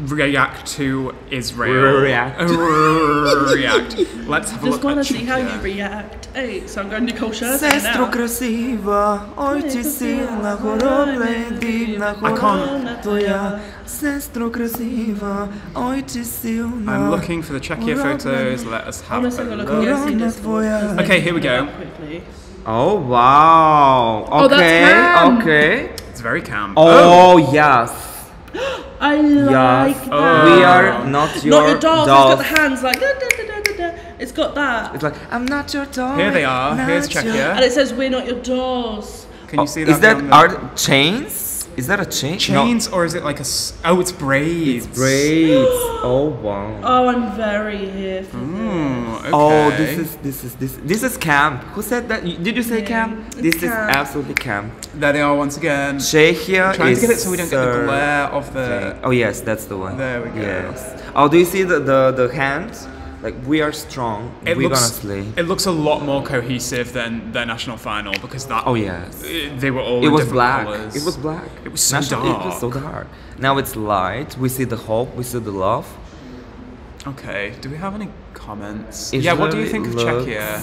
react to Israel. React. react. Let's have a Just look want to at see how you Czechia. react. Hey, so I'm going to Nicole Scherzinger Sestro now. красива, ой ти силна, хоробна, дивна, I can't- хоробна твоя. Сестро красива, ой ти силна. I'm looking for the Czechia photos. Let us have Honestly, a I'm look. going to go see Corona this. twoja. Okay, here we go. Quickly. Oh wow. Oh, that's Okay, ham. okay. It's very camp. Oh, yes. I like Yes. that. We are not your, Not your dolls. dolls. It's got the hands like. Da, da, da, da, da, da. It's got that. It's like I'm not your doll. Here they are. Here's your- Czechia. And it says, We're not your dolls. Can you oh, see that? Is that our chains? Is that a chain? chains or is it like a? s- Oh, it's braids. No, braids. Oh wow. Oh, I'm very here for Mm, okay. Oh, this is this is this this is camp. Who said that? Did you say Yeah, camp? it's This camp. is absolutely camp. There they are once again. Czechia Trying is to get it so we don't get the served. glare of the. Oh yes, that's the one. There we go. Yes. Oh, do you see the the the hands? Like we are strong. It We're looks. gonna slay. It looks a lot more cohesive than their national final because that. Oh yes. They were all. It was black. Colours. It was black. It was so National- It was so dark. dark. Now it's light. We see the hope. We see the love. Okay. Do we have any comments? It yeah. What do you think of Czechia?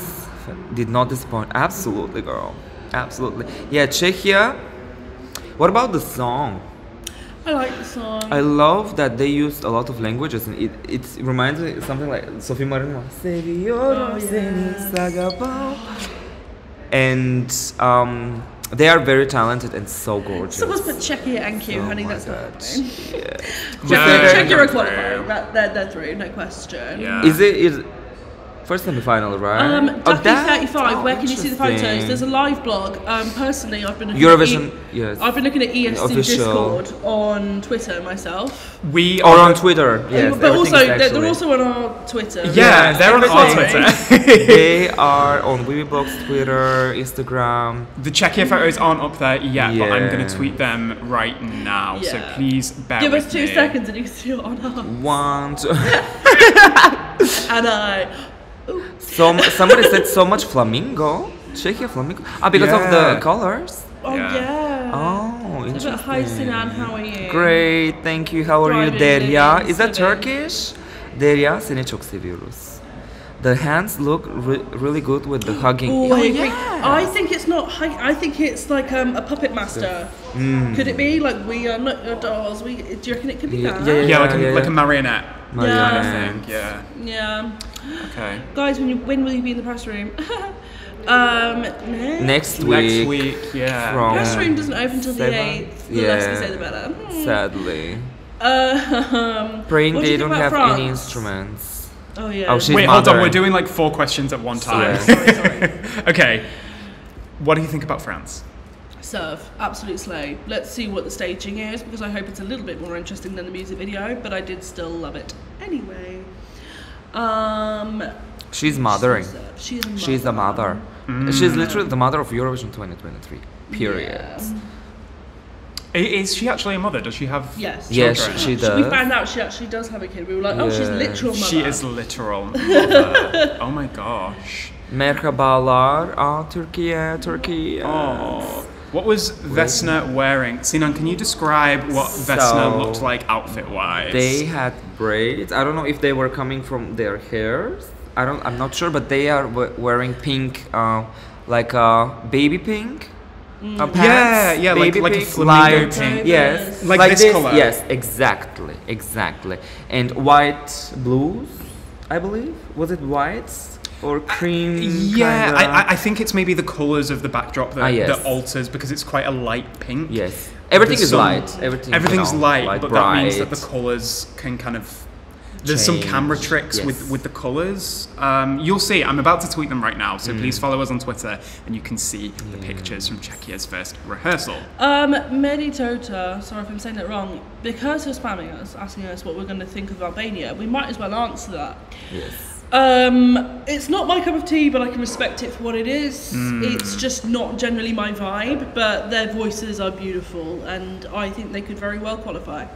Did not disappoint. Absolutely, girl. Absolutely. Yeah, Czechia. What about the song? I like the song. I love that they used a lot of languages and it, it reminds me of something like Sophie Marino. Oh, yes. And um, they are very talented and so gorgeous. Someone's put Czechia and Q. Oh I think my that's not God. happening. Yeah. Yeah, Czechia they're are qualifying. through. That- They're, they're through, no question. Yeah. Is it is first semi-final, right? Um, Oh, Ducky that- 35, oh, where can you see the photos? There's a live blog. Um, personally, I've been looking Eurovision, At yes. I've been looking at ESC Official. Discord on Twitter myself. We are on Twitter, yes. but also, they're, they're also on our Twitter. Yeah, they're on our. Twitter. they are on Weibox, Twitter, Instagram. the Czechia photos aren't up there yet, but I'm going to tweet them right now. So please bear Give with us two me. seconds and you can see it on our. One, two. And I. so somebody said so much flamingo. Czechia flamingo. Ah, because of the colors. Oh, Yeah. yeah. Oh, It's about, Hi, interesting. Cinan, how are you? Great, thank you. How are you, Driving Derya? Is that living. Turkish? Derya, seni çok seviyoruz. The hands look re- really good with the hugging. Oh, I agree. I think it's not. hi- I think it's like um, a puppet master. Could it be like we are not your dolls? We do you reckon it could be Yeah, that? yeah, Yeah, like a, yeah, like a yeah. marionette kind of Marionette. thing. Yeah. Yeah. Okay. Guys, when you when will you be in the press room? um, next. Next week, Next week, yeah. from Press room doesn't open till the eighth. The less we say, the better. Hmm. sadly. Um, Praying what do they you think don't about have any France? instruments. Oh yeah. Oh, she's Wait, hold on. We're doing like four questions at one time. Yeah. sorry, sorry. okay. What do you think about France? Serve, absolute slay. Let's see what the staging is because I hope it's a little bit more interesting than the music video, but I did still love it anyway. Um, She's mothering. Serve. She's a mother. She's a mother. She's literally the mother of Eurovision 2023. Period. Yeah. Is she actually a mother? Does she have? Yes. Yes, children? she does. We found out she actually does have a kid. We were like, oh, she's literal mother. She is literal mother. oh my gosh. Merhabalar, ah, Turkey, Turkey. Oh. What was Vesna wearing? Cinan, can you describe what Vesna So- looked like outfit wise? They had braids. I don't know if they were coming from their hairs. I don't. I'm not sure, but they are wearing pink, uh, like a baby pink. Uh, pants, Yeah, yeah, like- baby like a pink, flamingo pink. Yes, Like this colour. Yes, exactly, exactly. And white blues, I believe. Was it whites or cream? Yeah. I, I- I think it's maybe the colours of the backdrop that, Ah, yes. that alters because it's quite a light pink. Yes, everything There's is some- light. Everything. you Everything's know, light, light, but that means that the colours can kind of. There's some camera tricks yes. with, with the colours. Um, you'll see. I'm about to tweet them right now, Mm. so please follow us on Twitter and you can see the pictures from Czechia's first rehearsal. Um, Meditota, sorry if I'm saying it wrong, because you're spamming us, asking us what we're going to think of Albania, we might as well answer that. Yes. Um, it's not my cup of tea, but I can respect it for what it is. It's just not generally my vibe, but their voices are beautiful, and I think they could very well qualify.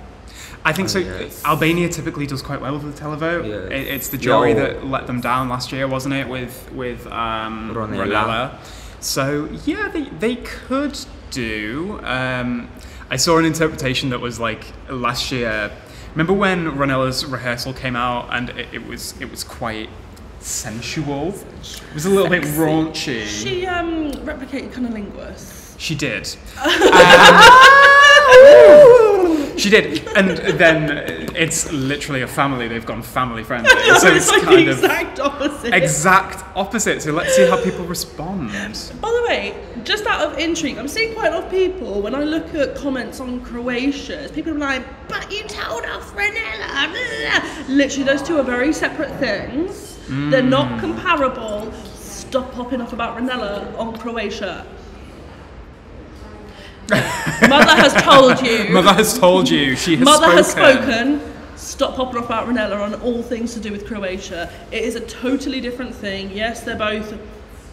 I think so. yes. Albania typically does quite well with the televote. Yes. It, it's the jury Yo. that let them down last year, wasn't it? With with um, Ronela. Ronela. So yeah, they they could do. Um, I saw an interpretation that was like last year. Remember when Ronela's rehearsal came out and it, it was it was quite sensual. It was a little bit raunchy. She um, replicated Cunnilingus. She did. Um, she did, and then it's literally a family. They've gone family friendly, so it's like kind the of exact opposite. exact opposite. So let's see how people respond. By the way, just out of intrigue, I'm seeing quite a lot of people when I look at comments on Croatia, people are like, but you told off Ronela. blah, blah, blah." Literally, those two are very separate things. They're Mm. not comparable. Stop popping off about Ronela on Croatia. Mother has told you. Mother has told you. She has Mother spoken. has spoken. Stop popping off about Ronela on all things to do with Croatia. It is a totally different thing. Yes, they're both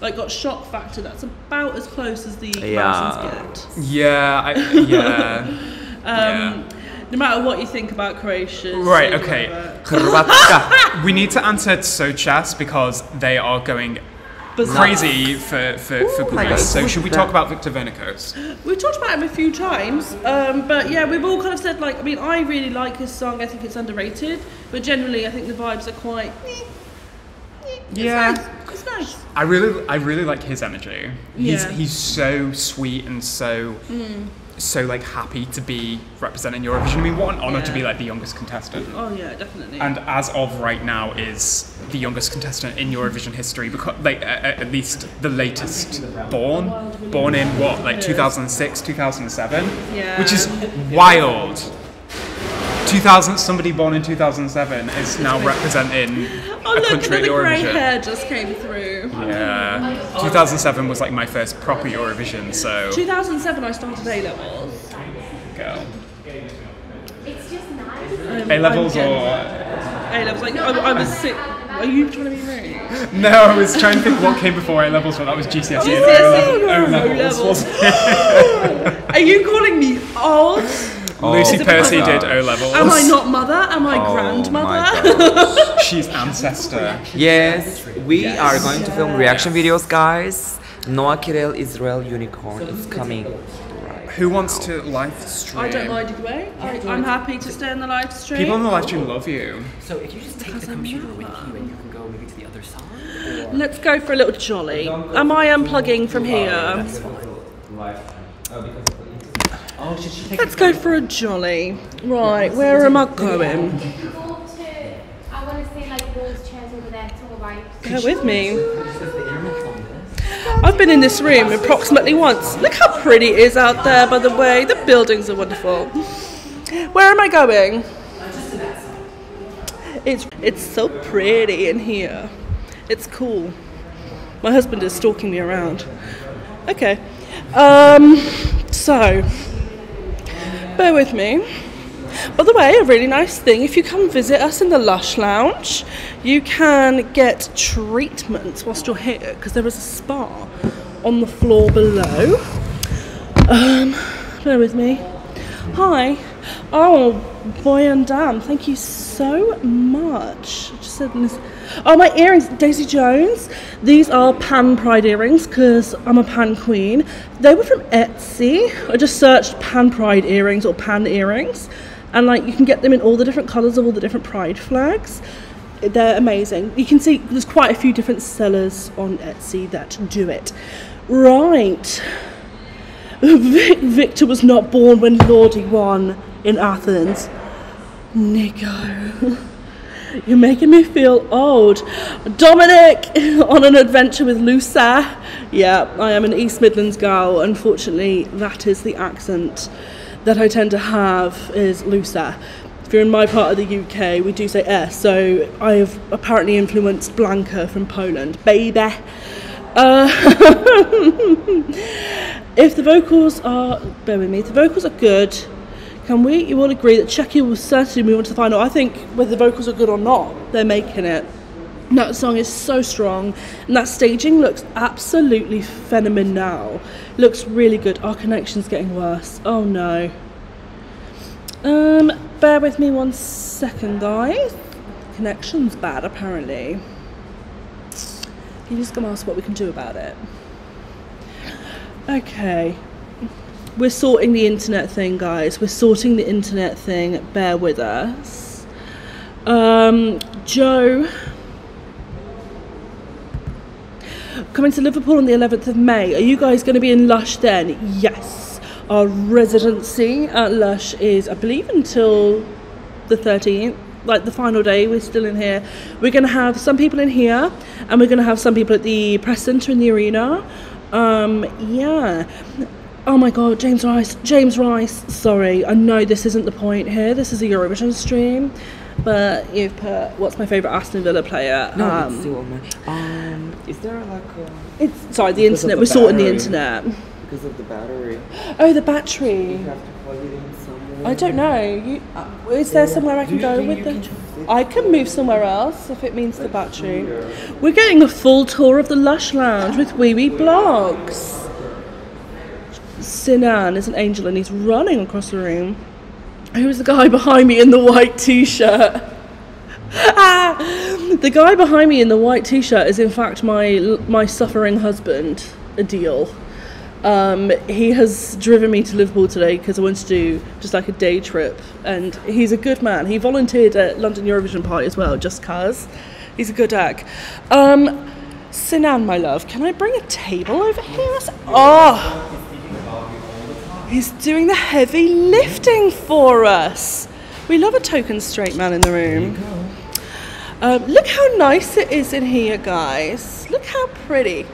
like got shock factor. That's about as close as the comparisons get. Yeah, I, yeah. Um, No matter what you think about Croatia. Right, say okay. whatever. Hrvatska. we need to answer Sochas because they are going Bizarre. crazy for for, for Greece. So should we talk about Victor Vernicos? We've talked about him a few times, um, but yeah, we've all kind of said like, I mean, I really like his song. I think it's underrated, but generally, I think the vibes are quite. eh, eh, It's Yeah. nice. It's nice. I really, I really like his energy. He's Yeah. he's so sweet and so so like happy to be representing Eurovision. I mean, what an honor to be like the youngest contestant. Oh yeah, definitely. And as of right now, is the youngest contestant in Eurovision history because, like, at, at least the latest born, born in what, like 2006, 2007, Yeah. which is wild. 2000, somebody born in 2007 is now representing oh a look, country at Eurovision. Oh look, another grey hair just came through. Yeah, 2007 was like my first proper Eurovision, so 2007, I started A levels. go. It's just nice. Um, A levels I'm or A levels, like I, I was sick. Are you trying to be rude? no? I was trying to think what came before A levels, but that was GCSE. and GCSE, O no, levels. O-levels. Are you calling me old? Oh, Lucy Percy did O levels. Am I not mother? Am I Oh grandmother? She's ancestor. Yes, we are going to film reaction videos, guys. Noa Kirel Israel Unicorn is coming. Who wants to live stream? I don't mind either way. I, I'm happy to stay in the live stream. People on the live stream love you. So if you just take the computer with you and you can go go maybe to the other side? Or? Let's go for a little jolly. Am I unplugging from here? Oh, should she take Let's go for a jolly. Right, where am I going? I want to see like those chairs over there to the right. Go with me. I've been in this room approximately once. Look how pretty it is out there, by the way. The buildings are wonderful. Where am I going? It's it's so pretty in here. It's cool. My husband is stalking me around. Okay. Um so bear with me. By the way, a really nice thing if you come visit us in the Lush Lounge, you can get treatments whilst you're here because there is a spa on the floor below. Um, bear with me. Hi. Oh, boy and damn, thank you so much. I just said this. Oh, my earrings, Daisy Jones. These are Pan Pride earrings because I'm a Pan Queen. They were from Etsy. I just searched Pan Pride earrings or Pan earrings, and like you can get them in all the different colours of all the different Pride flags. They're amazing. You can see there's quite a few different sellers on Etsy that do it. Right. Vic- Victor was not born when Lordi won in Athens. Nico. You're making me feel old. Dominic on an adventure with Lusa. Yeah, I am an East Midlands girl. Unfortunately, that is the accent that I tend to have is Lusa. If you're in my part of the UK, we do say S. So I have apparently influenced Blanka from Poland. Baby. Uh, if the vocals are, bear with me, if the vocals are good, can we, you all agree that Czechia will certainly move on to the final? I think whether the vocals are good or not, they're making it. That song is so strong, and that staging looks absolutely phenomenal. Looks really good. Our connection's getting worse. Oh no. Um, bear with me one second, guys. Connection's bad, apparently. You just gonna ask what we can do about it. Okay. We're sorting the internet thing, guys. We're sorting the internet thing. Bear with us. Um, Joe. Coming to Liverpool on the 11th of May. Are you guys going to be in Lush then? Yes. Our residency at Lush is, I believe, until the 13th. Like the final day, we're still in here. We're going to have some people in here, and we're going to have some people at the press centre in the arena. Um, yeah. Oh my god, James Rice. James Rice. Sorry, I know this isn't the point here. This is a Eurovision stream, but you've put what's my favourite Aston Villa player? No, um, it's still. Um, is there like a it's sorry, the internet. the We're sorting the internet. because of the battery? Oh, the battery. You have to plug it in somewhere. I don't know. You, uh, is there somewhere I can go with the? I can move somewhere else if it means the battery. We're getting a full tour of the Lush Lounge with Wiwibloggs. Cinan is an angel and he's running across the room. Who's the guy behind me in the white t-shirt? ah, the guy behind me in the white t-shirt is in fact my my suffering husband, Adil. Um, he has driven me to Liverpool today because I wanted to do just like a day trip, and he's a good man. He volunteered at London Eurovision Party as well, just cause. He's a good egg. Um, Cinan, my love, can I bring a table over here? Oh, he's doing the heavy lifting for us. We love a token straight man in the room. Um, look how nice it is in here, guys. Look how pretty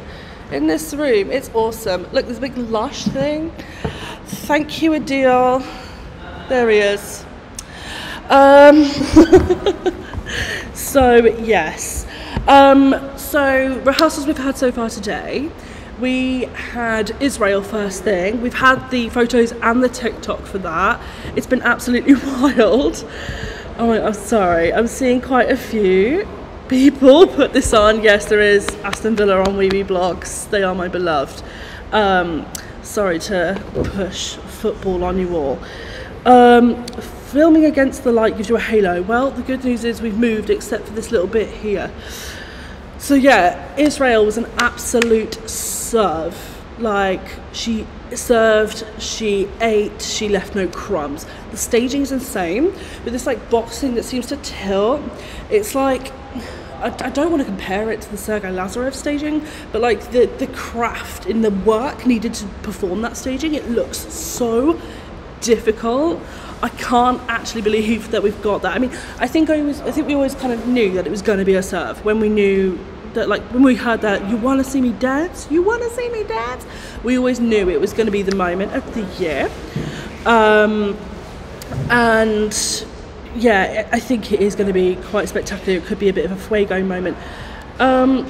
in this room. It's awesome. Look, there's a big lush thing. Thank you, Adil. There he is. Um, so, yes. Um, so, rehearsals we've had so far today. We had Israel first thing. We've had the photos and the TikTok for that. It's been absolutely wild. Oh, my, I'm sorry. I'm seeing quite a few people put this on. Yes, there is Aston Villa on Wiwibloggs. They are my beloved. Um, sorry to push football on you all. Um, filming against the light gives you a halo. Well, the good news is we've moved except for this little bit here. So yeah, Israel was an absolute serve. Like she served, she ate, she left no crumbs. The staging is insane with this like boxing that seems to tilt. It's like I, I don't want to compare it to the Sergei Lazarev staging, but like the the craft in the work needed to perform that staging, it looks so difficult. I can't actually believe that we've got that. I mean, I think I was, I think we always kind of knew that it was going to be a serve when we knew that, like, when we heard that you want to see me dance, you want to see me dance. We always knew it was going to be the moment of the year, um, and yeah, I think it is going to be quite spectacular. It could be a bit of a fuego moment. Um,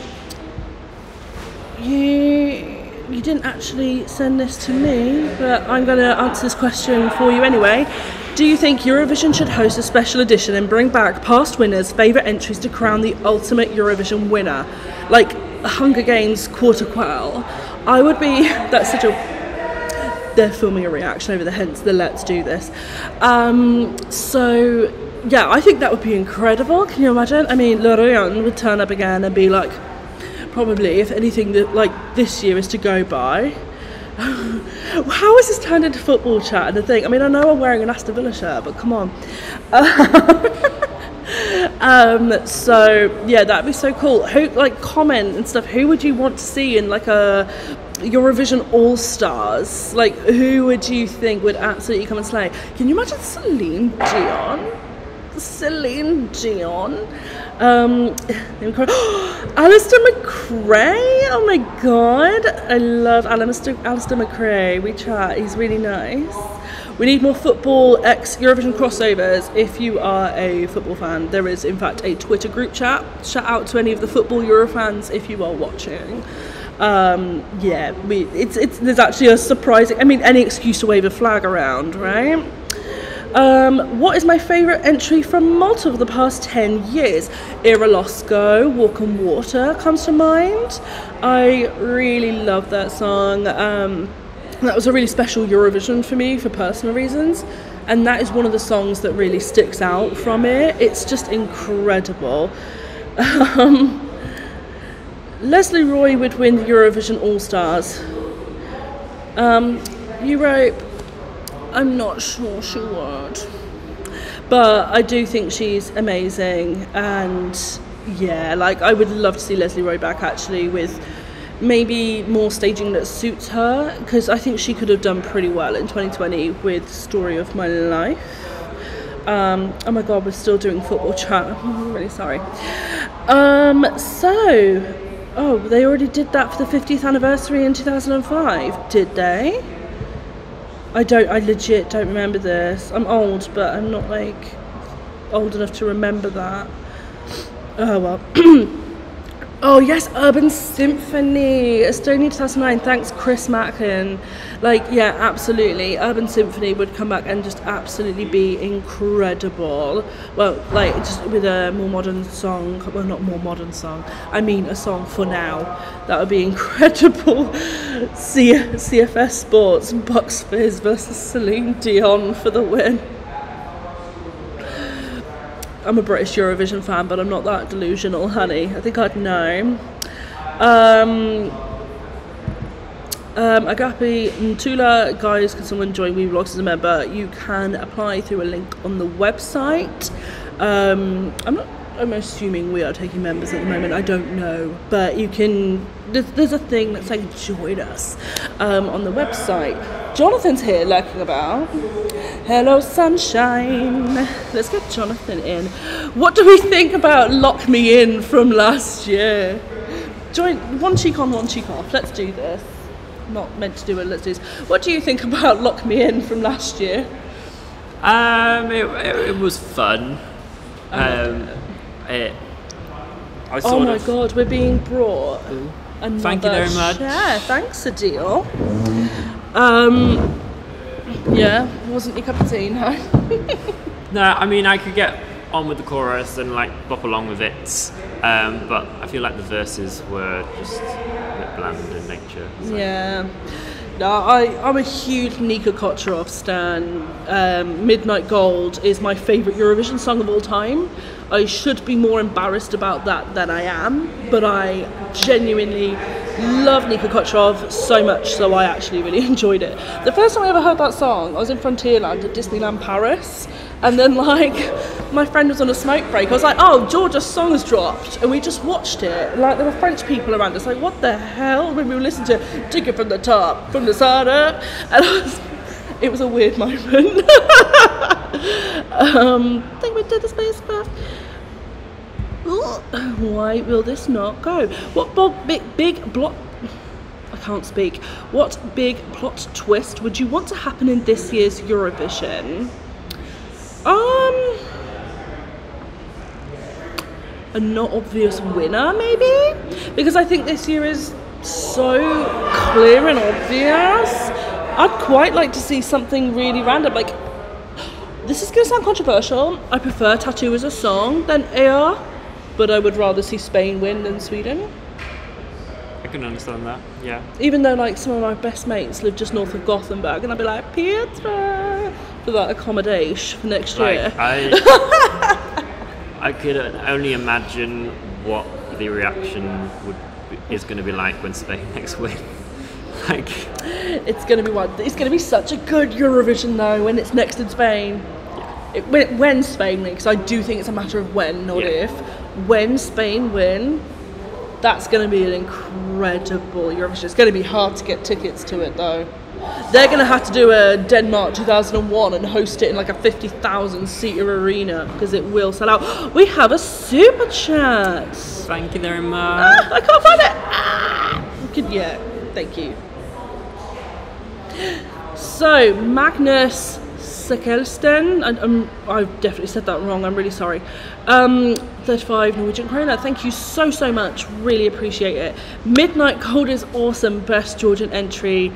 you you didn't actually send this to me, but I'm going to answer this question for you anyway. Do you think Eurovision should host a special edition and bring back past winners' favourite entries to crown the ultimate Eurovision winner? Like Hunger Games quarter quell. I would be. That's such a. They're filming a reaction over the hence the let's do this. Um, so, yeah, I think that would be incredible. Can you imagine? I mean, Loreen would turn up again and be like, probably, if anything that like this year is to go by. How has this turned into football chat and the thing? I mean, I know I'm wearing an Aston Villa shirt, but come on. um, so yeah, that'd be so cool. Who like comment and stuff? Who would you want to see in like a Eurovision All Stars? Like, who would you think would absolutely come and slay? Can you imagine Celine Dion? Celine Dion. Um, Alistair McRae. Oh my god, I love Alistair, Alistair McRae. We chat. He's really nice. We need more football ex Eurovision crossovers. If you are a football fan, there is in fact a Twitter group chat. Shout out to any of the football Euro fans if you are watching. Um, yeah, we, it's it's there's actually a surprising. I mean, any excuse to wave a flag around, right? Um, what is my favourite entry from Malta of the past 10 years? Ira Losco, Walk on Water comes to mind. I really love that song. Um, that was a really special Eurovision for me for personal reasons. And that is one of the songs that really sticks out from it. It's just incredible. Um, Lesley Roy would win the Eurovision All Stars. Um, Europe, I'm not sure she would. But I do think she's amazing and yeah, like I would love to see Lesley Roy back actually with maybe more staging that suits her because I think she could have done pretty well in 2020 with Story of My Life. Um, oh my god, we're still doing football chat. I'm really sorry. Um, so, oh, they already did that for the 50th anniversary in 2005, did they? I don't. I legit don't remember this. I'm old, but I'm not like old enough to remember that. Oh well. oh yes, Urban Symphony, Estonia 2009. Thanks, Chris Mackin. Like yeah, absolutely. Urban Symphony would come back and just absolutely be incredible. Well, like just with a more modern song. Well, not more modern song. I mean a song for now. That would be incredible. C- CFS Sports, Bucks Fizz versus Celine Dion for the win. I'm a British Eurovision fan, but I'm not that delusional, honey. I think I'd know. Um, um, Agape Ntula, guys, can someone join Wiwibloggs as a member? You can apply through a link on the website. Um, I'm not. I'm assuming we are taking members at the moment. I don't know, but you can. There's, there's a thing that's like join us um, on the website. Jonathan's here lurking about. Hello, sunshine. Let's get Jonathan in. What do we think about Lock Me In from last year? Join one cheek on, one cheek off. Let's do this. Not meant to do it. Let's do this. What do you think about Lock Me In from last year? Um, it, it, it was fun. Um, it, I Oh my of, god, we're being brought. Another Thank you very much. Yeah, thanks, Adil. Um, yeah, wasn't your cup of tea, no. No, I mean I could get on with the chorus and like bop along with it, um, but I feel like the verses were just a bit bland in nature. so- Yeah. No, I, I'm a huge Nika Kocharov stan. Um, Midnight Gold is my favourite Eurovision song of all time. I should be more embarrassed about that than I am, but I genuinely love Nika Kocharov so much, so I actually really enjoyed it. The first time I ever heard that song, I was in Frontierland at Disneyland Paris, And then like my friend was on a smoke break. I was like, oh, Georgia's song's dropped, and we just watched it. Like there were French people around us. Like what the hell? When we were listening to "Take It From the Top," from the side up, and I was, it was a weird moment. um, think we did the spacecraft. Why will this not go? What big big block? I can't speak. What big plot twist would you want to happen in this year's Eurovision? Um, a not obvious winner, maybe, because I think this year is so clear and obvious. I'd quite like to see something really random, like. This is going to sound controversial. I prefer Tattoo as a song than Eaea, but I would rather see Spain win than Sweden. I can understand that. Yeah. Even though like some of my best mates live just north of Gothenburg, and I'd be like, Petra, for that accommodation for next Like year. I, I could only imagine what the reaction would is going to be like when Spain next win. like, It's gonna be one. It's gonna be such a good Eurovision though when it's next in Spain. It, when, when Spain because I do think it's a matter of when, not Yeah. if. When Spain win, that's gonna be an incredible Eurovision. It's gonna be hard to get tickets to it though. They're gonna have to do a Denmark 2001 and host it in like a 50,000 seater arena because it will sell out. We have a super chat. thank you very much. Ah, I can't find it. Ah, good, yeah, thank you. So Magnus Sekelsten, and um, I've definitely said that wrong. I'm really sorry. Um, 35 Norwegian krona. Thank you so so much. Really appreciate it. Midnight Cold is awesome. Best Georgian entry.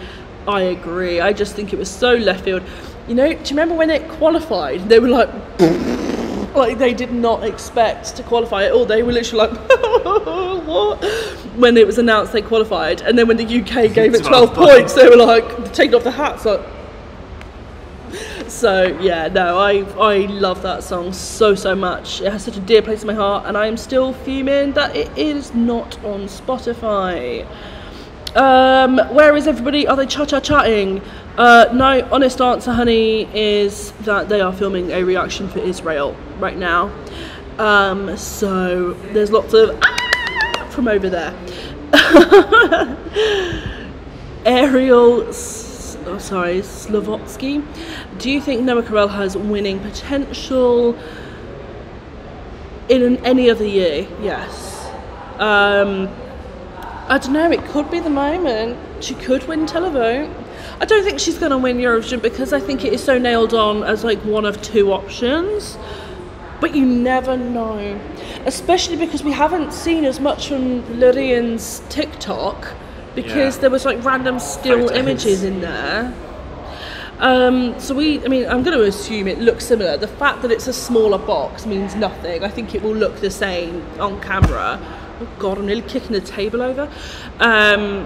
I agree. I just think it was so left field. You know, do you remember when it qualified? They were like like they did not expect to qualify at all. They were literally like, "What?" When it was announced they qualified, and then when the UK gave it 12 12 points, they were like taking off the hats. Like, so yeah, no, I I love that song so so much. It has such a dear place in my heart, and I am still fuming that it is not on Spotify. Um, where is everybody? Are they cha cha chatting? Uh, no, honest answer, honey, is that they are filming a reaction for Israel right now. Um, so there's lots of ah! from over there. Ariel, oh, sorry, Slavotsky. Do you think Noa Kirel has winning potential in an, any other year? Yes. Um, I don't know. It could be the moment. She could win televote. I don't think she's going to win Eurovision because I think it is so nailed on as like one of two options. But you never know, especially because we haven't seen as much from Loreen's TikTok because Yeah. there was like random still Photos. images in there. Um, so we, I mean, I'm going to assume it looks similar. The fact that it's a smaller box means nothing. I think it will look the same on camera. Oh God, I'm nearly kicking the table over. Um,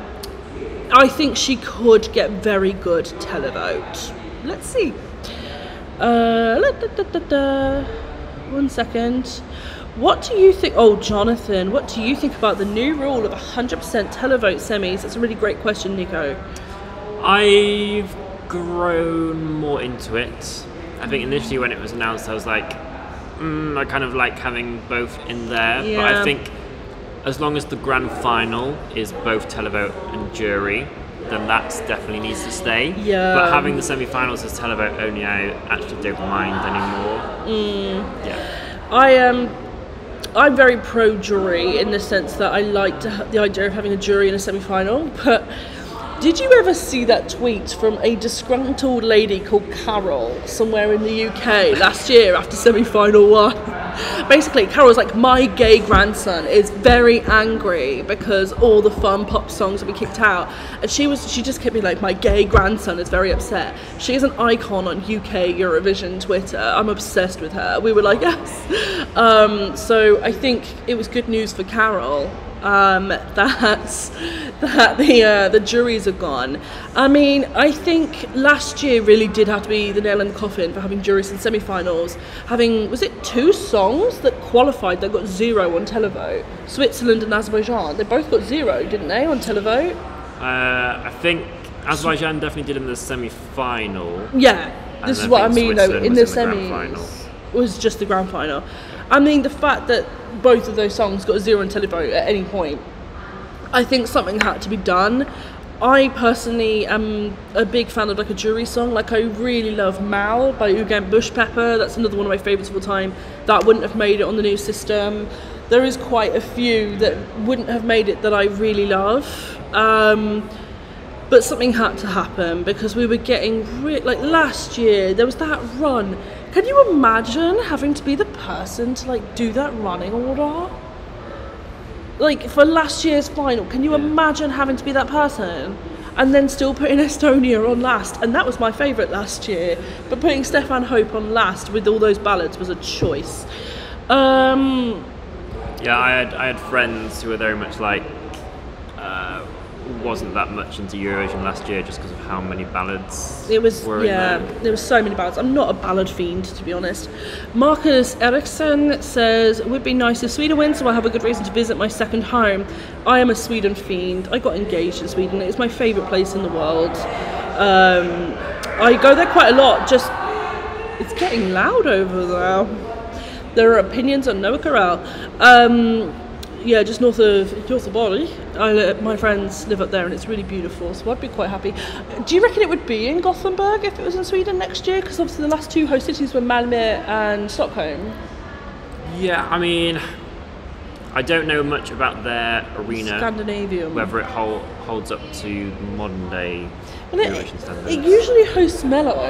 I think she could get very good televote. Let's see. Uh, da- da- da. One second. What do you think? Oh, Jonathan, what do you think about the new rule of 100% televote semis? That's a really great question, Nico. I've grown more into it. I think initially when it was announced, I was like, mm, I kind of like having both in there. Yeah. But I think as long as the grand final is both televote and jury, then that definitely needs to stay. Yeah. But having the semi-finals as televote only, I actually don't mind anymore. Mm. Yeah. I am. Um, I'm very pro jury in the sense that I like ha- the idea of having a jury in a semi final. But did you ever see that tweet from a disgruntled lady called Carol somewhere in the UK last year after semi final one? Basically, Carol's like, My gay grandson is very angry because all the fun pop songs have been kicked out. And she was she just kept being like, My gay grandson is very upset. She is an icon on UK Eurovision Twitter. I'm obsessed with her. We were like, Yes. Um, so I think it was good news for Carol um, that that the uh, the juries are gone. I mean, I think last year really did have to be the nail in the coffin for having juries in semi-finals. Having was it two songs that qualified that got zero on televote? Switzerland and Azerbaijan. They both got zero, didn't they, on televote? Uh, I think Azerbaijan definitely did in the semi-final. Yeah. This is what I mean though. In the the semis, was just the grand final. I mean, the fact that both of those songs got zero on televote at any point, I think something had to be done. I personally am a big fan of like a jury song. Like I really love Mall by Eugent Bushpepa. That's another one of my favourites of all time. That wouldn't have made it on the new system. There is quite a few that wouldn't have made it that I really love. Um, but something had to happen because we were getting like last year there was that run. Can you imagine having to be the person to like do that running order? Like for last year's final, can you imagine having to be that person? And then still putting Estonia on last, and that was my favourite last year. But putting Stefan Hope on last with all those ballads was a choice. Um, Yeah, I had I had friends who were very much like uh, wasn't that much into Eurovision last year just because of how many ballads It was were yeah. in there. There was so many ballads. I'm not a ballad fiend to be honest. Marcus Eriksson says it would be nice if Sweden wins, so I have a good reason to visit my second home. I am a Sweden fiend. I got engaged in Sweden. It's my favourite place in the world. Um, I go there quite a lot. Just it's getting loud over there. There are opinions on Noa Kirel. Um, yeah, just north of north of Bali. I, my friends live up there, and it's really beautiful. So I'd be quite happy. Do you reckon it would be in Gothenburg if it was in Sweden next year? Because obviously the last two host cities were Malmö and Stockholm. Yeah, I mean, I don't know much about their arena, Scandinavian. whether it hol- holds up to modern day Well, it, it usually hosts Mello,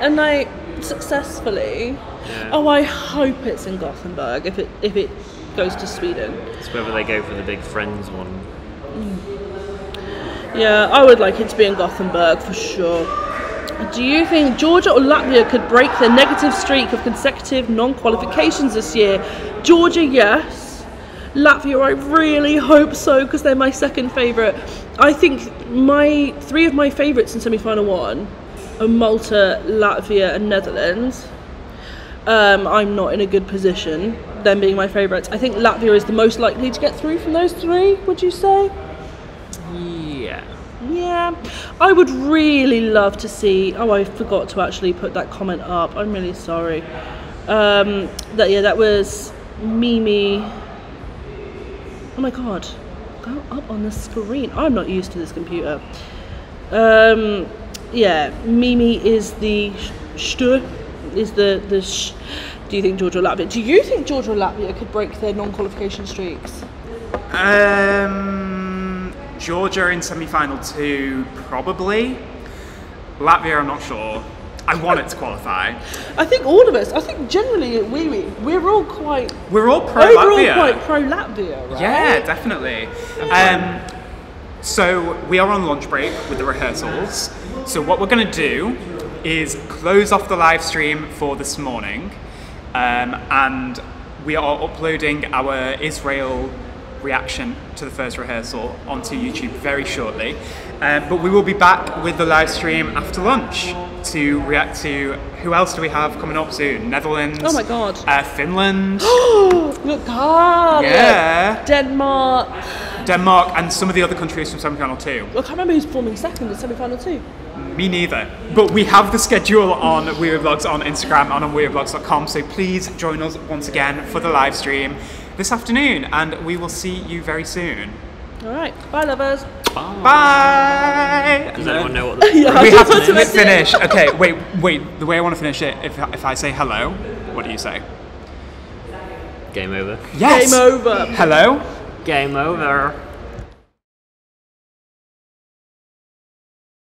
and like successfully. Yeah. Oh, I hope it's in Gothenburg if it if it goes to Sweden. It's whether they go for the big Friends one. Mm. Yeah, I would like it to be in Gothenburg for sure. Do you think Georgia or Latvia could break their negative streak of consecutive non-qualifications this year? Georgia, yes. Latvia, I really hope so because they're my second favourite. I think my three of my favourites in semi-final one are Malta, Latvia, and Netherlands. Um, I'm not in a good position. Them being my favourites, I think Latvia is the most likely to get through from those three. Would you say? Yeah. Yeah, I would really love to see. Oh, I forgot to actually put that comment up. I'm really sorry. Um, that yeah, that was Mimi. Oh my god, go up on the screen. I'm not used to this computer. Um, yeah, Mimi is the stu is the the. Sh- do you think Georgia or Latvia? Do you think Georgia or Latvia could break their non-qualification streaks? Um, Georgia in semi-final two, probably. Latvia, I'm not sure. I want it to qualify. I think all of us. I think generally we we we're all quite We're all pro overall Latvia. quite pro Latvia, right? Yeah, definitely. Um, so we are on lunch break with the rehearsals. So what we're going to do is close off the live stream for this morning, um, and we are uploading our Israel reaction to the first rehearsal onto YouTube very shortly. Um, but we will be back with the live stream after lunch to react to who else do we have coming up soon? Netherlands. Oh my God. Uh, Finland. Look, God. Yeah. Denmark. Denmark and some of the other countries from semi-final two. I can't remember who's forming second in semi-final two. Me neither. But we have the schedule on Wiwibloggs on Instagram and on wiwibloggs.com. So please join us once again for the live stream this afternoon, and we will see you very soon. All right. Bye, lovers. Bye. Does anyone know what the Yeah, We have to to finish. Okay, wait, wait. The way I want to finish it, if if I say hello, what do you say? game over? Yes. Game over. Hello. Game over.